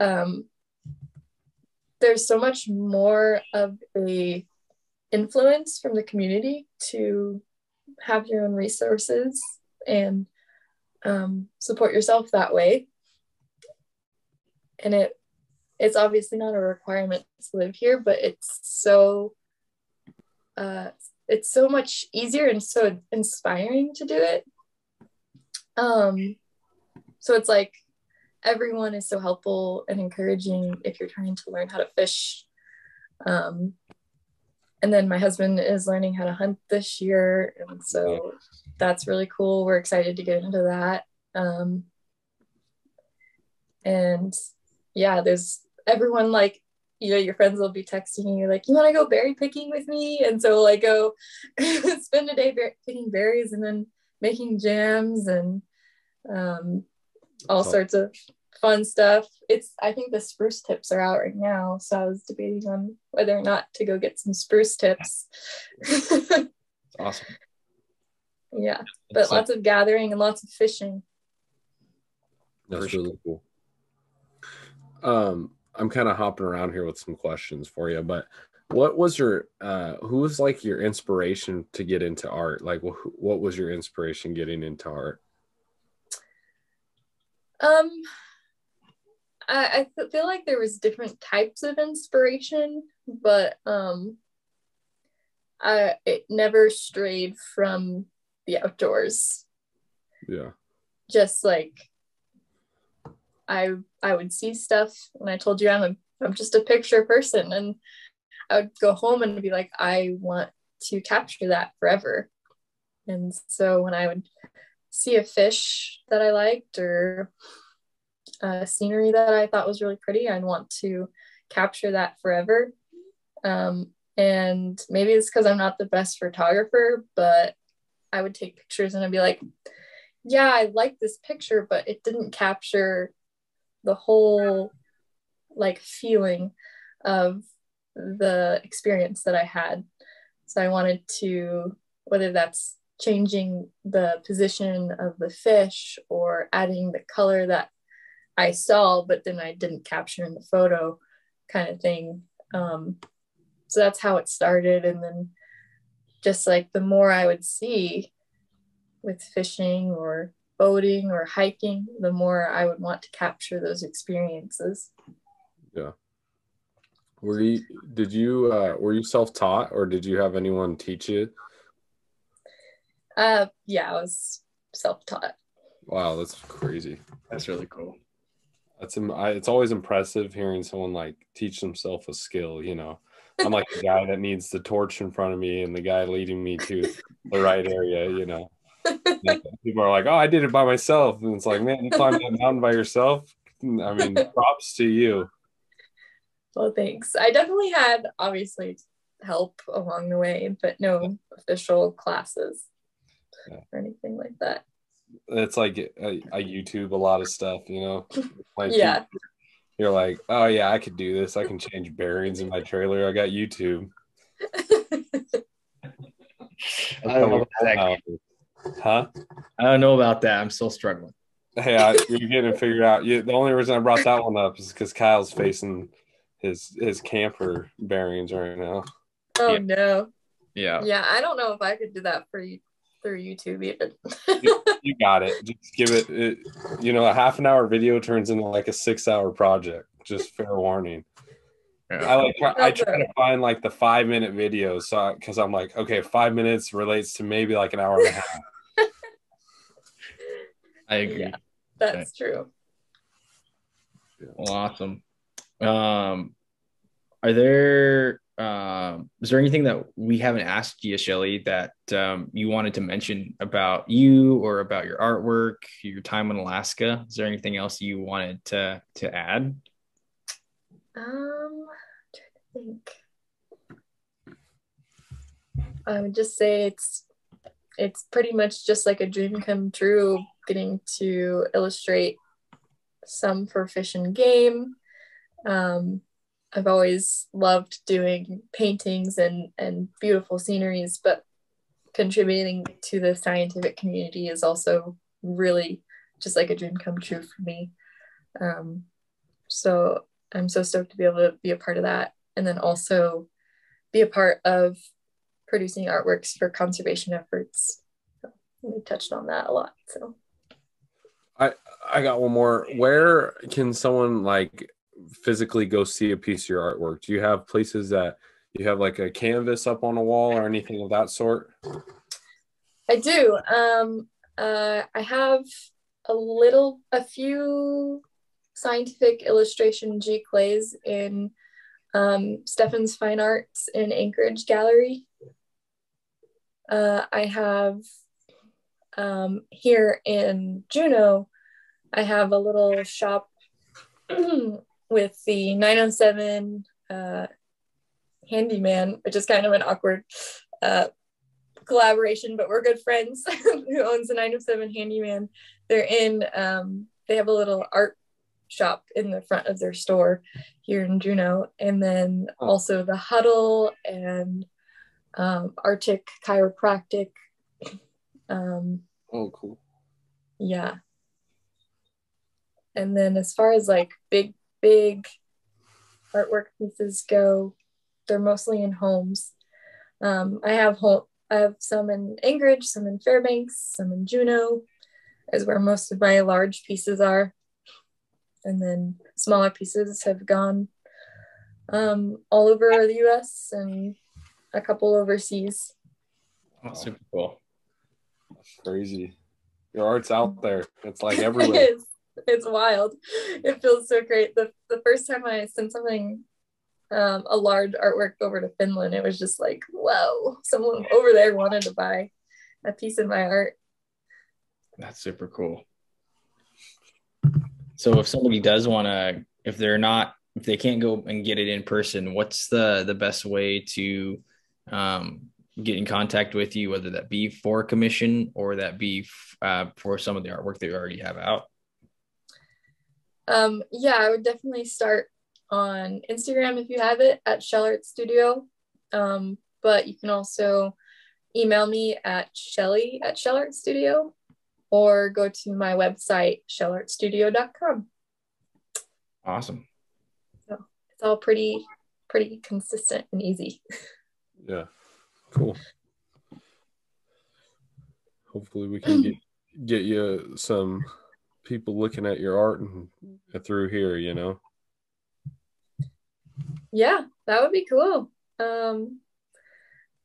um, there's so much more of a influence from the community to have your own resources and um, support yourself that way. And it it's obviously not a requirement to live here but it's so uh, it's so much easier and so inspiring to do it. Um so it's like everyone is so helpful and encouraging if you're trying to learn how to fish. Um, and then my husband is learning how to hunt this year. And so that's really cool. We're excited to get into that. Um, and yeah, there's everyone like, you know, your friends will be texting you like, you want to go berry picking with me? And so like go spend a day ber- picking berries and then making jams and um, all sorts of fun stuff. It's I think the spruce tips are out right now, so I was debating on whether or not to go get some spruce tips. awesome. Yeah, but lots of gathering and lots of fishing. That's really cool. Um, I'm kind of hopping around here with some questions for you, but what was your uh who was like your inspiration to get into art? Like what was your inspiration getting into art? Um, I, I feel like there was different types of inspiration, but um, I it never strayed from the outdoors. Yeah. Just like I I would see stuff and I told you I'm a I'm just a picture person and I would go home and be like I want to capture that forever. And so when I would see a fish that I liked or a scenery that I thought was really pretty, I'd want to capture that forever. Um, and maybe it's because I'm not the best photographer, but I would take pictures and I'd be like, yeah, I like this picture, but it didn't capture the whole like feeling of the experience that I had. So I wanted to, whether that's changing the position of the fish or adding the color that I saw, but then I didn't capture in the photo kind of thing. Um, so that's how it started. And then just like the more I would see with fishing or boating or hiking, the more I would want to capture those experiences. Yeah. Were you did you uh were you self-taught or did you have anyone teach you? Uh yeah, I was self-taught. Wow, that's crazy. That's really cool. That's I, it's always impressive hearing someone like teach themselves a skill, you know. I'm like the guy that needs the torch in front of me and the guy leading me to the right area, you know. people are like, "Oh, I did it by myself," and it's like, "Man, you climbed that mountain by yourself." Mm, I mean, props to you. Well, thanks. I definitely had obviously help along the way, but no official classes yeah. or anything like that. It's like I, I YouTube a lot of stuff, you know. Like yeah. You're like, oh yeah, I could do this. I can change bearings in my trailer. I got YouTube. I don't know about that. Huh? I don't know about that. I'm still struggling. Hey, I, you're getting it figured out. You, the only reason I brought that one up is because Kyle's facing his his camper bearings right now. Oh yeah. no. Yeah. Yeah, I don't know if I could do that for you through YouTube even. you, you, got it. Just give it, it. You know, a half an hour video turns into like a six hour project. Just fair warning. Yeah. I like I try to find like the five minute videos so because I'm like okay five minutes relates to maybe like an hour and a half. I agree. Yeah, that's okay. true. Well, awesome. Um, are there um, is there anything that we haven't asked you, Shelly, that um, you wanted to mention about you or about your artwork, your time in Alaska? Is there anything else you wanted to to add? Um, I'm trying to think. I would just say it's it's pretty much just like a dream come true, getting to illustrate some for fish and game. Um, I've always loved doing paintings and, and beautiful sceneries, but contributing to the scientific community is also really just like a dream come true for me. Um, so I'm so stoked to be able to be a part of that. And then also be a part of producing artworks for conservation efforts. We touched on that a lot. So I I got one more. Where can someone like physically go see a piece of your artwork? Do you have places that you have like a canvas up on a wall or anything of that sort? I do. Um, uh, I have a little, a few scientific illustration giclées in um, Stephan's Fine Arts in Anchorage Gallery. Uh, I have um, here in Juneau, I have a little shop with the 907 uh, handyman, which is kind of an awkward uh, collaboration, but we're good friends who owns the 907 handyman. They're in, um, they have a little art shop in the front of their store here in Juneau. And then oh. also the Huddle and um, Arctic Chiropractic. Um, oh, cool. Yeah. And then as far as like big big artwork pieces go, they're mostly in homes. Um, I have home, I have some in Anchorage, some in Fairbanks, some in Juneau, is where most of my large pieces are. And then smaller pieces have gone um, all over the US and a couple overseas. Oh, super cool. Crazy. Your art's out there. It's like everywhere. it is. It's wild. It feels so great. The the first time I sent something, um, a large artwork over to Finland, it was just like, whoa, someone over there wanted to buy a piece of my art. That's super cool. So if somebody does want to, if they're not, if they can't go and get it in person, what's the the best way to um, get in contact with you, whether that be for commission or that be uh, for some of the artwork that you already have out? Um, yeah, I would definitely start on Instagram if you have it at ShellART Studio. Um, but you can also email me at Shelly at ShellART Studio or go to my website, shellartstudio.com. Awesome. So it's all pretty, pretty consistent and easy. Yeah. Cool. Hopefully we can get get you some people looking at your art and through here, you know. Yeah, that would be cool. Um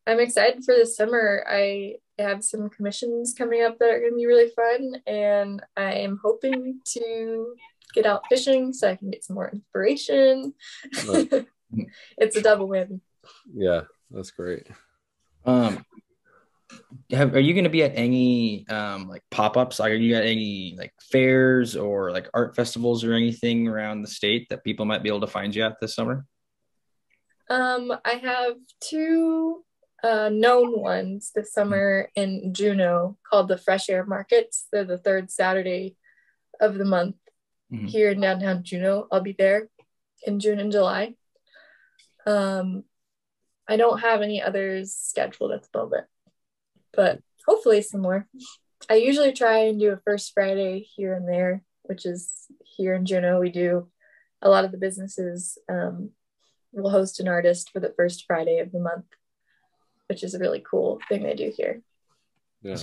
I'm excited for this summer. I have some commissions coming up that are going to be really fun and I am hoping to get out fishing so I can get some more inspiration. Right. it's a double win. Yeah, that's great. Um, have, are you going to be at any um, like pop-ups? Like, are you at any like fairs or like art festivals or anything around the state that people might be able to find you at this summer? Um, I have two uh, known ones this summer in Juneau called the Fresh Air Markets. They're the third Saturday of the month mm-hmm. here in downtown Juneau. I'll be there in June and July. Um, I don't have any others scheduled at the moment, but hopefully some more. I usually try and do a first Friday here and there, which is here in Juneau. We do a lot of the businesses um, will host an artist for the first Friday of the month, which is a really cool thing they do here. Yeah,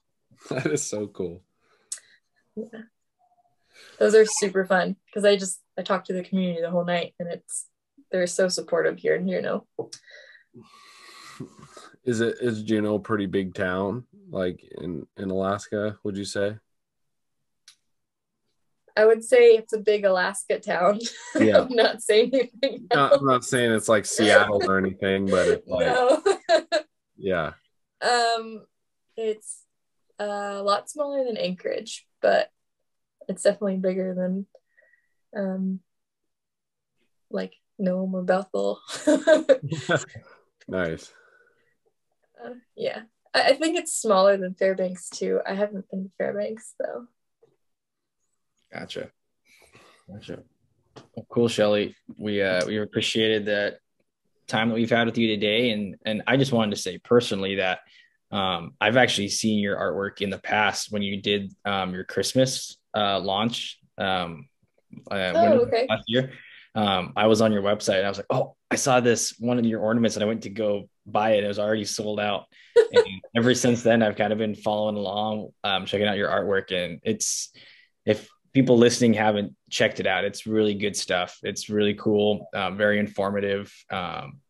that is so cool. Yeah. Those are super fun because I just I talk to the community the whole night and it's they're so supportive here in Juneau. Is it is Juneau a pretty big town like in in Alaska? Would you say? I would say it's a big Alaska town. Yeah. I'm not saying anything. Not, I'm not saying it's like Seattle or anything, but it's like no. yeah. Um, it's a lot smaller than Anchorage, but it's definitely bigger than um like Nome or Bethel. nice. Uh, yeah, I, I, think it's smaller than Fairbanks too. I haven't been to Fairbanks though. Gotcha. Gotcha. Well, cool, Shelly. We uh we appreciated that time that we've had with you today, and and I just wanted to say personally that um, I've actually seen your artwork in the past when you did um, your Christmas uh, launch um, uh, oh, okay. last year um, I was on your website and I was like, oh, I saw this one of your ornaments and I went to go buy it. It was already sold out. and ever since then, I've kind of been following along, um, checking out your artwork. And it's, if people listening haven't checked it out, it's really good stuff. It's really cool, um, very informative. Um,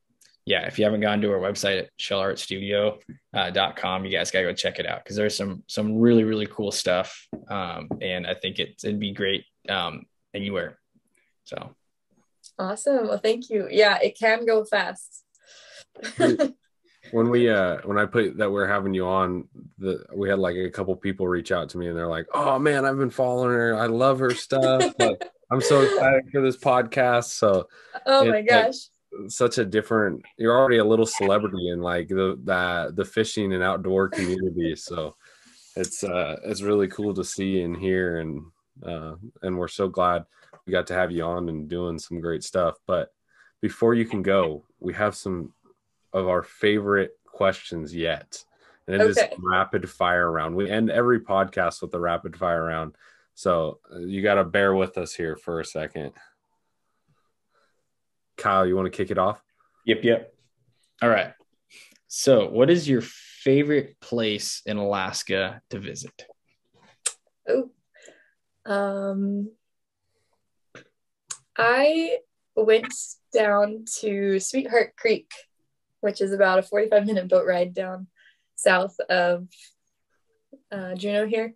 yeah, if you haven't gone to our website at shellartstudio.com, uh, you guys gotta go check it out because there's some some really really cool stuff, um, and I think it, it'd be great um, anywhere. So Awesome. Well, thank you. Yeah, it can go fast. when we uh when I put that we're having you on, the we had like a couple people reach out to me and they're like, "Oh man, I've been following her. I love her stuff. I'm so excited for this podcast." So, oh my gosh. Like, such a different you're already a little celebrity in like the the, the fishing and outdoor community so it's uh it's really cool to see and hear and uh and we're so glad we got to have you on and doing some great stuff. But before you can go, we have some of our favorite questions yet. And it okay. is rapid fire round. We end every podcast with a rapid fire round. So uh, you got to bear with us here for a second. Kyle, you want to kick it off? Yep, yep. All right. So, what is your favorite place in Alaska to visit? Oh, um, I went down to Sweetheart Creek which is about a 45 minute boat ride down south of uh, Juneau here.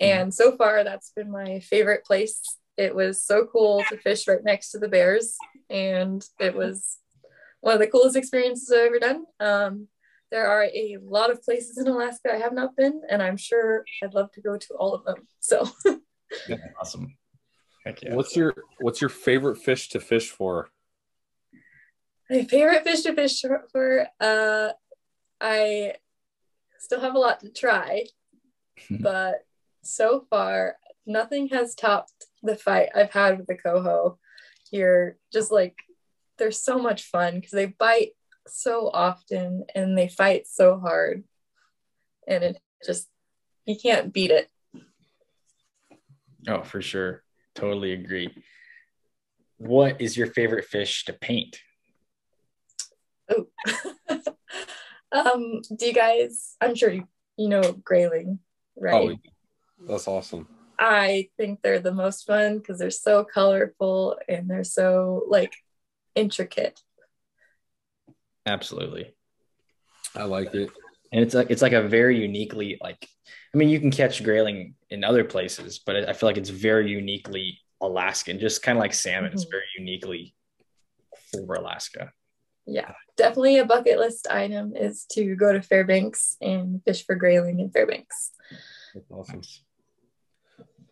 And so far, that's been my favorite place. It was so cool to fish right next to the bears, and it was one of the coolest experiences I've ever done. Um, there are a lot of places in Alaska I have not been, and I'm sure I'd love to go to all of them. So awesome. Yeah. What's your What's your favorite fish to fish for? My favorite fish to fish for. Uh, I still have a lot to try, but so far nothing has topped the fight I've had with the coho here. Just like they're so much fun because they bite so often and they fight so hard, and it just you can't beat it. Oh, for sure. Totally agree. What is your favorite fish to paint? Oh, um, do you guys? I'm sure you you know grayling, right? Oh, that's awesome. I think they're the most fun because they're so colorful and they're so like intricate. Absolutely. I like it. And it's like it's like a very uniquely like I mean you can catch grayling in other places, but I feel like it's very uniquely Alaskan, just kind of like salmon. Mm-hmm. It's very uniquely for Alaska. Yeah, definitely a bucket list item is to go to Fairbanks and fish for grayling in Fairbanks. That's awesome.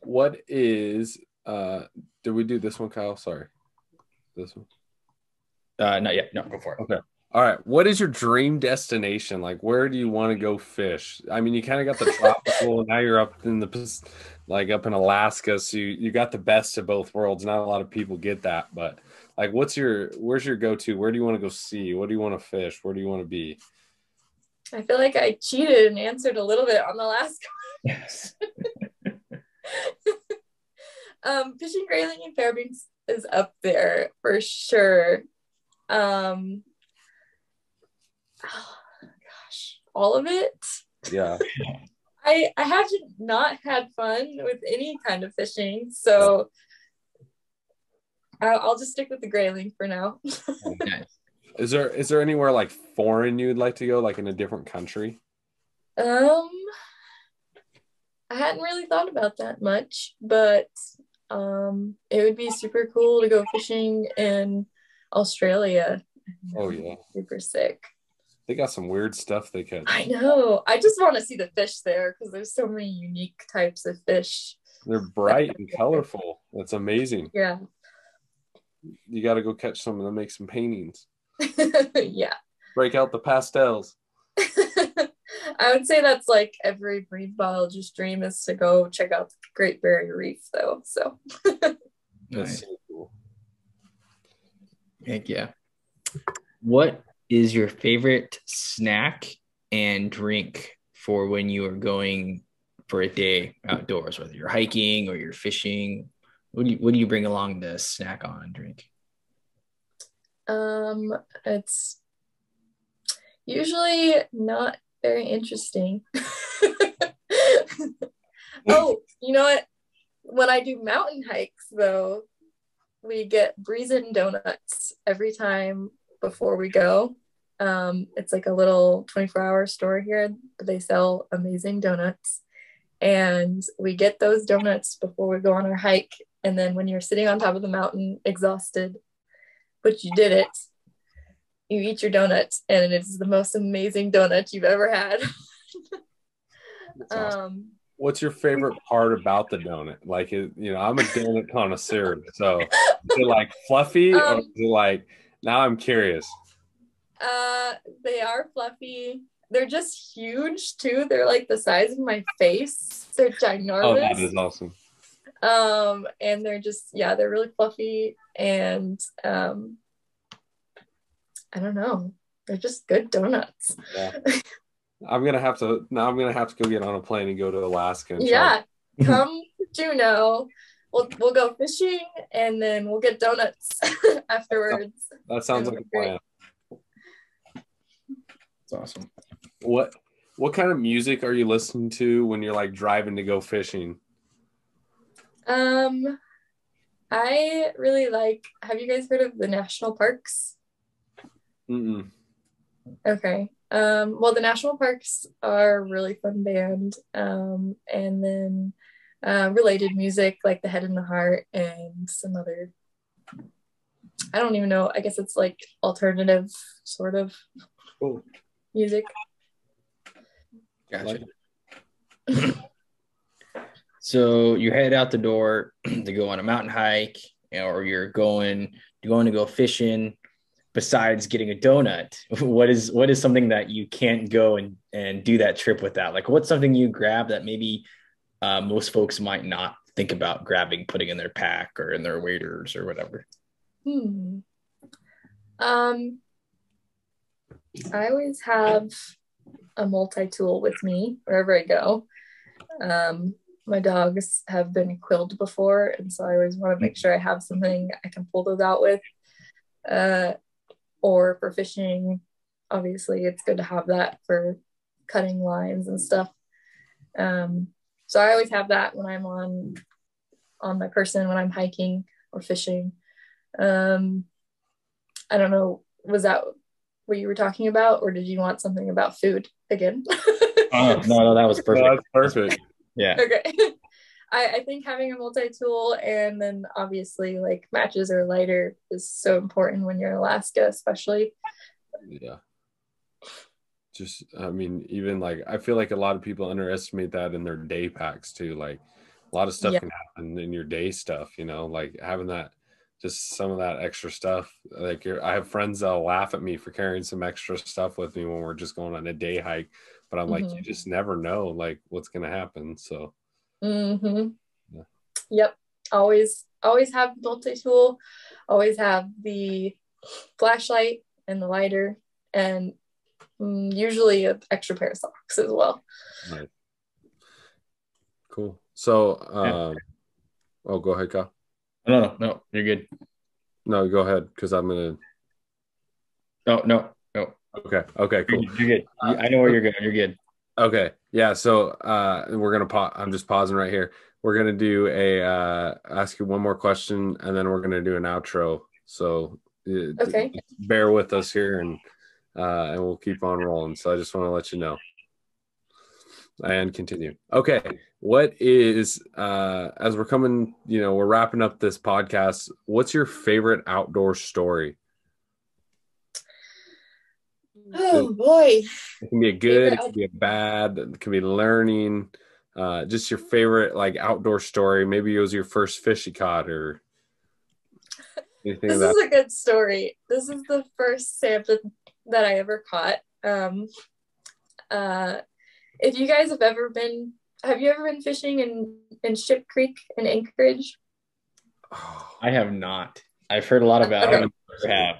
What is uh did we do this one, Kyle? Sorry. This one. Uh not yet. No, go for it. Okay. All right. What is your dream destination? Like, where do you want to go fish? I mean, you kind of got the tropical. now you're up in the like up in Alaska, so you, you got the best of both worlds. Not a lot of people get that, but like, what's your where's your go to? Where do you want to go see? What do you want to fish? Where do you want to be? I feel like I cheated and answered a little bit on the last Yes. um, fishing grayling in Fairbanks is up there for sure. Um, oh, gosh, all of it. Yeah. I I have not had fun with any kind of fishing, so I'll, I'll just stick with the grayling for now. okay. Is there is there anywhere like foreign you'd like to go, like in a different country? Um, I hadn't really thought about that much, but um, it would be super cool to go fishing in Australia. Oh yeah, super sick. They got some weird stuff they catch. I know. I just want to see the fish there because there's so many unique types of fish. They're bright and colorful. That's amazing. Yeah. You got to go catch some of them, make some paintings. yeah. Break out the pastels. I would say that's like every marine biologist's dream is to go check out the Great Barrier Reef, though. So that's so cool. Heck yeah. What is your favorite snack and drink for when you are going for a day outdoors, whether you're hiking or you're fishing? What do you, what do you bring along to snack on and drink? Um, it's usually not very interesting. oh, you know what? When I do mountain hikes, though, we get Breeze In donuts every time before we go. Um, it's like a little 24 hour store here, but they sell amazing donuts. And we get those donuts before we go on our hike. And then when you're sitting on top of the mountain, exhausted, but you did it, you eat your donut and it's the most amazing donut you've ever had. awesome. um, What's your favorite part about the donut? Like, you know, I'm a donut connoisseur. So, is it like fluffy um, or is it like, now I'm curious. Uh, they are fluffy. They're just huge too. They're like the size of my face. They're ginormous. Oh, that is awesome. Um, and they're just yeah, they're really fluffy and um, I don't know. They're just good donuts. Yeah. I'm gonna have to now. I'm gonna have to go get on a plane and go to Alaska. yeah, come to Juneau. We'll we'll go fishing and then we'll get donuts afterwards. That sounds like a plan. It's awesome. What what kind of music are you listening to when you're like driving to go fishing? Um, I really like. Have you guys heard of the national parks? Mm-mm. Okay. Um, well, the national parks are a really fun band. Um, and then uh, related music like The Head and the Heart and some other, I don't even know, I guess it's like alternative sort of Cool. Music. Gotcha. so you head out the door to go on a mountain hike, or you're going you're going to go fishing. Besides getting a donut, what is what is something that you can't go and and do that trip without? Like, what's something you grab that maybe uh, most folks might not think about grabbing, putting in their pack or in their waders or whatever? Hmm. Um, I always have a multi-tool with me wherever I go. Um, my dogs have been quilled before, and so I always want to make sure I have something I can pull those out with. Uh, or for fishing, obviously, it's good to have that for cutting lines and stuff. Um, so I always have that when I'm on on my person when I'm hiking or fishing. Um, I don't know, was that what you were talking about, or did you want something about food again? Oh, no, no, that was perfect. No, that's perfect. Yeah. okay. I, I think having a multi-tool and then obviously like matches or lighter is so important when you're in Alaska, especially. Yeah. Just, I mean, even like, I feel like a lot of people underestimate that in their day packs too. Like, a lot of stuff Yeah. can happen in your day stuff, you know, like having that, just some of that extra stuff. Like, you're, I have friends that'll laugh at me for carrying some extra stuff with me when we're just going on a day hike. But I'm like, you Mhm. just never know, like, what's going to happen. So, Mm-hmm. Yeah. Yep. Always, always have multi-tool. Always have the flashlight and the lighter, and mm, usually an extra pair of socks as well. Right. Cool. So, um, oh, go ahead, Kyle. No, no, no, you're good. No, go ahead, because I'm gonna. No, no, no. Okay. Okay. Cool. You're, you're good. You- I know where you're going. You're good. Okay. Yeah. So, uh, we're gonna pause. I'm just pausing right here. We're gonna do a uh, ask you one more question, and then we're gonna do an outro. So, uh, Okay. bear with us here, and uh, and we'll keep on rolling. So, I just want to let you know. And continue. Okay. What is uh as we're coming, you know, we're wrapping up this podcast, what's your favorite outdoor story? Oh boy. It can be a good, it can be a bad, it can be learning. Uh just your favorite like outdoor story. Maybe it was your first fish you caught or anything This that. is a good story. This is the first salmon that I ever caught. Um, uh, if you guys have ever been, have you ever been fishing in in Ship Creek in Anchorage? I have not. I've heard a lot about it. I have.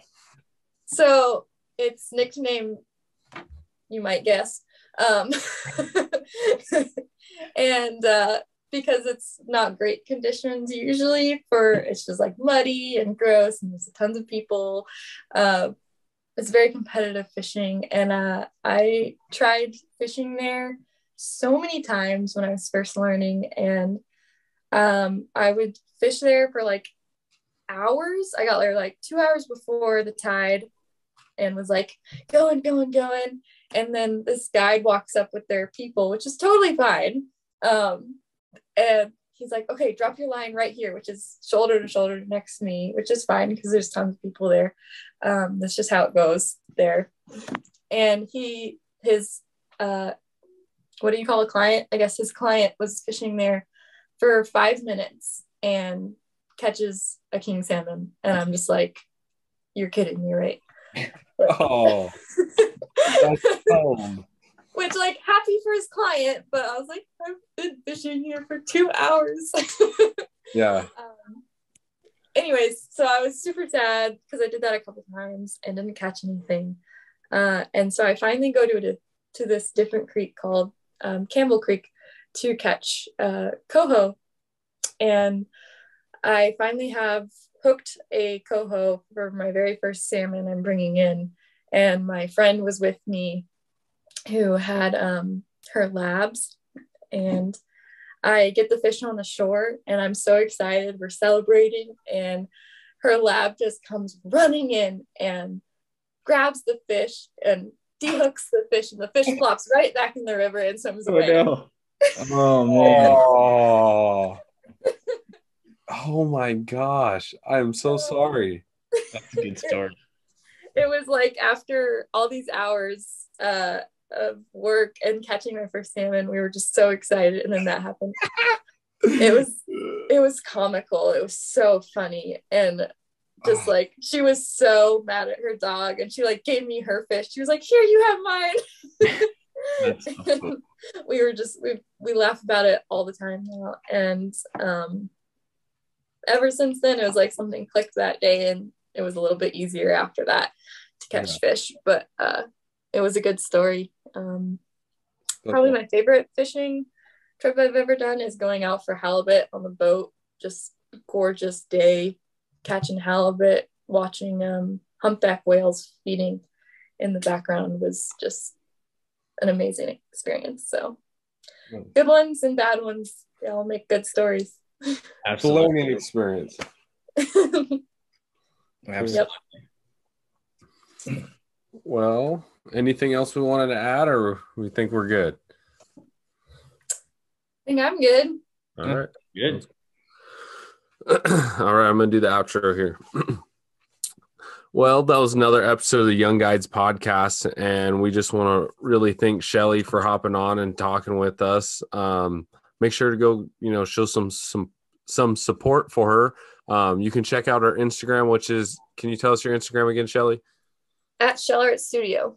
So it's nicknamed, you might guess, um, and uh, because it's not great conditions usually for it's just like muddy and gross and there's tons of people. Uh, it's very competitive fishing, and uh, I tried fishing there so many times when I was first learning, and um, I would fish there for like hours. I got there like two hours before the tide and was like going, going, going. And then this guide walks up with their people, which is totally fine. Um, and he's like, okay, drop your line right here, which is shoulder to shoulder next to me, which is fine because there's tons of people there. Um, that's just how it goes there. And he, his, uh, what do you call a client? I guess his client was fishing there for five minutes and catches a king salmon. And I'm just like, you're kidding me, right? Oh, that's home. Which, like, happy for his client, but I was like, I've been fishing here for two hours. Yeah. um, anyways, so I was super sad because I did that a couple times and didn't catch anything. Uh, and so I finally go to a, to this different creek called um, Campbell Creek to catch uh, coho, and I finally have hooked a coho for my very first salmon I'm bringing in, and my friend was with me, who had um, her labs, and I get the fish on the shore and I'm so excited. We're celebrating, and her lab just comes running in and grabs the fish and dehooks the fish, and the fish flops right back in the river and swims away. Oh no. Oh man. Oh. oh my gosh. I'm so sorry. That's a good story. It was like after all these hours uh, of work and catching my first salmon, we were just so excited, and then that happened. it was it was comical. It was so funny, and just Oh. like she was so mad at her dog, and she like gave me her fish. She was like, "Here, you have mine." That's so cool. we were just we we laugh about it all the time now, and um, ever since then, it was like something clicked that day, and it was a little bit easier after that to catch fish. But uh, it was a good story. Um, probably my favorite fishing trip I've ever done is going out for halibut on the boat. Just gorgeous day, catching halibut, watching um, humpback whales feeding in the background was just an amazing experience. So good ones and bad ones, they all make good stories. It's a Absolutely. learning experience. Absolutely. Well, anything else we wanted to add, or we think we're good? I think I'm good. All Yeah. right. Good. All right, I'm going to do the outro here. well, that was another episode of the Young Guides podcast. And we just want to really thank Shelly for hopping on and talking with us. Um, make sure to go, you know, show some, some, some support for her. Um, you can check out her Instagram, which is, can you tell us your Instagram again, Shelly? At ShellART Studio.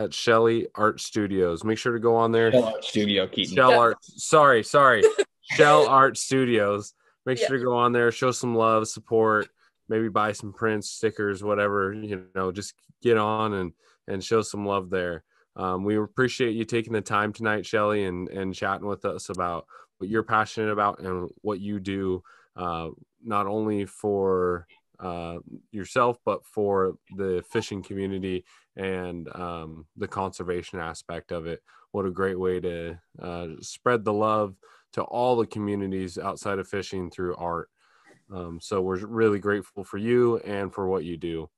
At Shelly Art Studios. Make sure to go on there. ShellART Studio, Keaton. Shell Yeah. Art. Sorry, sorry. ShellART Studios. Make Yeah. sure to go on there, show some love, support, maybe buy some prints, stickers, whatever. You know, just get on and and show some love there. Um, we appreciate you taking the time tonight, Shelly, and and chatting with us about what you're passionate about and what you do, uh, not only for uh, yourself but for the fishing community and um, the conservation aspect of it what a great way to uh, spread the love to all the communities outside of fishing through art. Um, so we're really grateful for you and for what you do.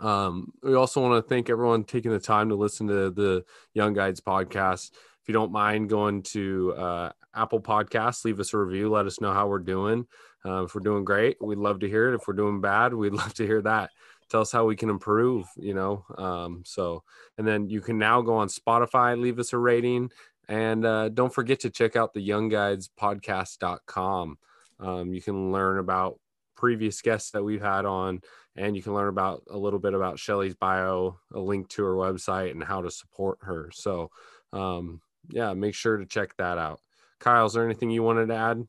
Um, we also want to thank everyone taking the time to listen to the Young Guides podcast. If you don't mind going to uh, Apple Podcasts, leave us a review. Let us know how we're doing. Uh, if we're doing great, we'd love to hear it. If we're doing bad, we'd love to hear that. Tell us how we can improve. You know, um, so and then you can now go on Spotify, leave us a rating, and uh, don't forget to check out the Young Guides Podcast.com. Um, you can learn about previous guests that we've had on, and you can learn about a little bit about Shelly's bio, a link to her website, and how to support her. So, um, yeah, make sure to check that out. Kyle, is there anything you wanted to add?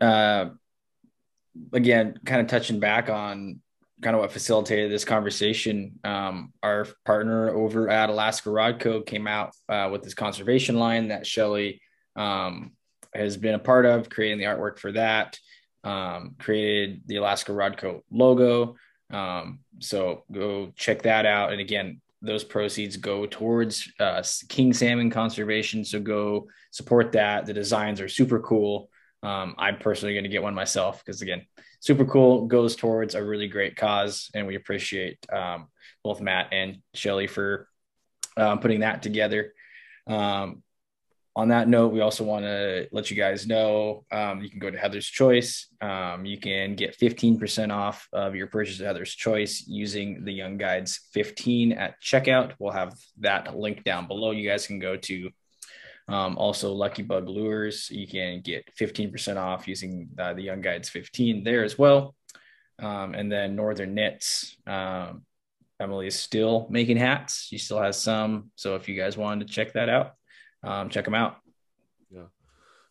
Uh, again, kind of touching back on kind of what facilitated this conversation. Um, our partner over at Alaska Rod Co. came out uh, with this conservation line that Shelly um, has been a part of, creating the artwork for that. Um, created the Alaska Rod Co. logo. Um, so go check that out. And again, those proceeds go towards uh, king salmon conservation. So go support that. The designs are super cool. Um, I'm personally going to get one myself because again, super cool goes towards a really great cause, and we appreciate um, both Matt and Shelly for um, putting that together. Um, on that note, we also want to let you guys know um, you can go to Heather's Choice. Um, you can get 15% off of your purchase at Heather's Choice using the Young Guides 15 at checkout. We'll have that link down below. You guys can go to um, also, Lucky Bug Lures, you can get 15% off using uh, the Young Guides 15 there as well. Um, and then Northern Knits, um, Emily is still making hats. She still has some. So if you guys wanted to check that out, um, check them out. Yeah.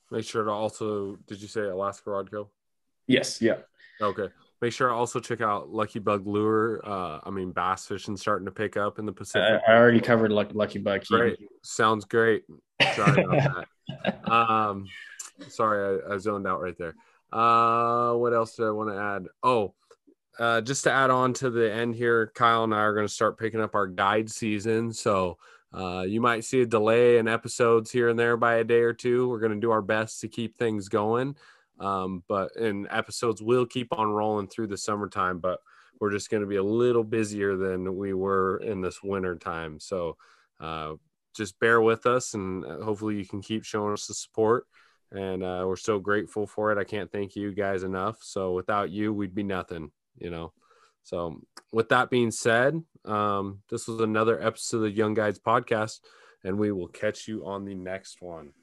Make sure to also, did you say Alaska Rod Co.? Yes. Yeah. Okay. Make sure to also check out Lucky Bug Lure. Uh, I mean, bass fishing starting to pick up in the Pacific. I already covered Lucky, Lucky Bug. Great. Sounds great. Sorry about that. Um, sorry, I, I zoned out right there. Uh, what else do I want to add? Oh, uh, just to add on to the end here, Kyle and I are going to start picking up our guide season. So uh, you might see a delay in episodes here and there by a day or two. We're going to do our best to keep things going. Um, but and episodes will keep on rolling through the summertime. But we're just going to be a little busier than we were in this winter time. So uh, just bear with us, and hopefully you can keep showing us the support. And uh, we're so grateful for it. I can't thank you guys enough. So without you, we'd be nothing, you know. So with that being said, um, this was another episode of the Young Guides podcast, and we will catch you on the next one.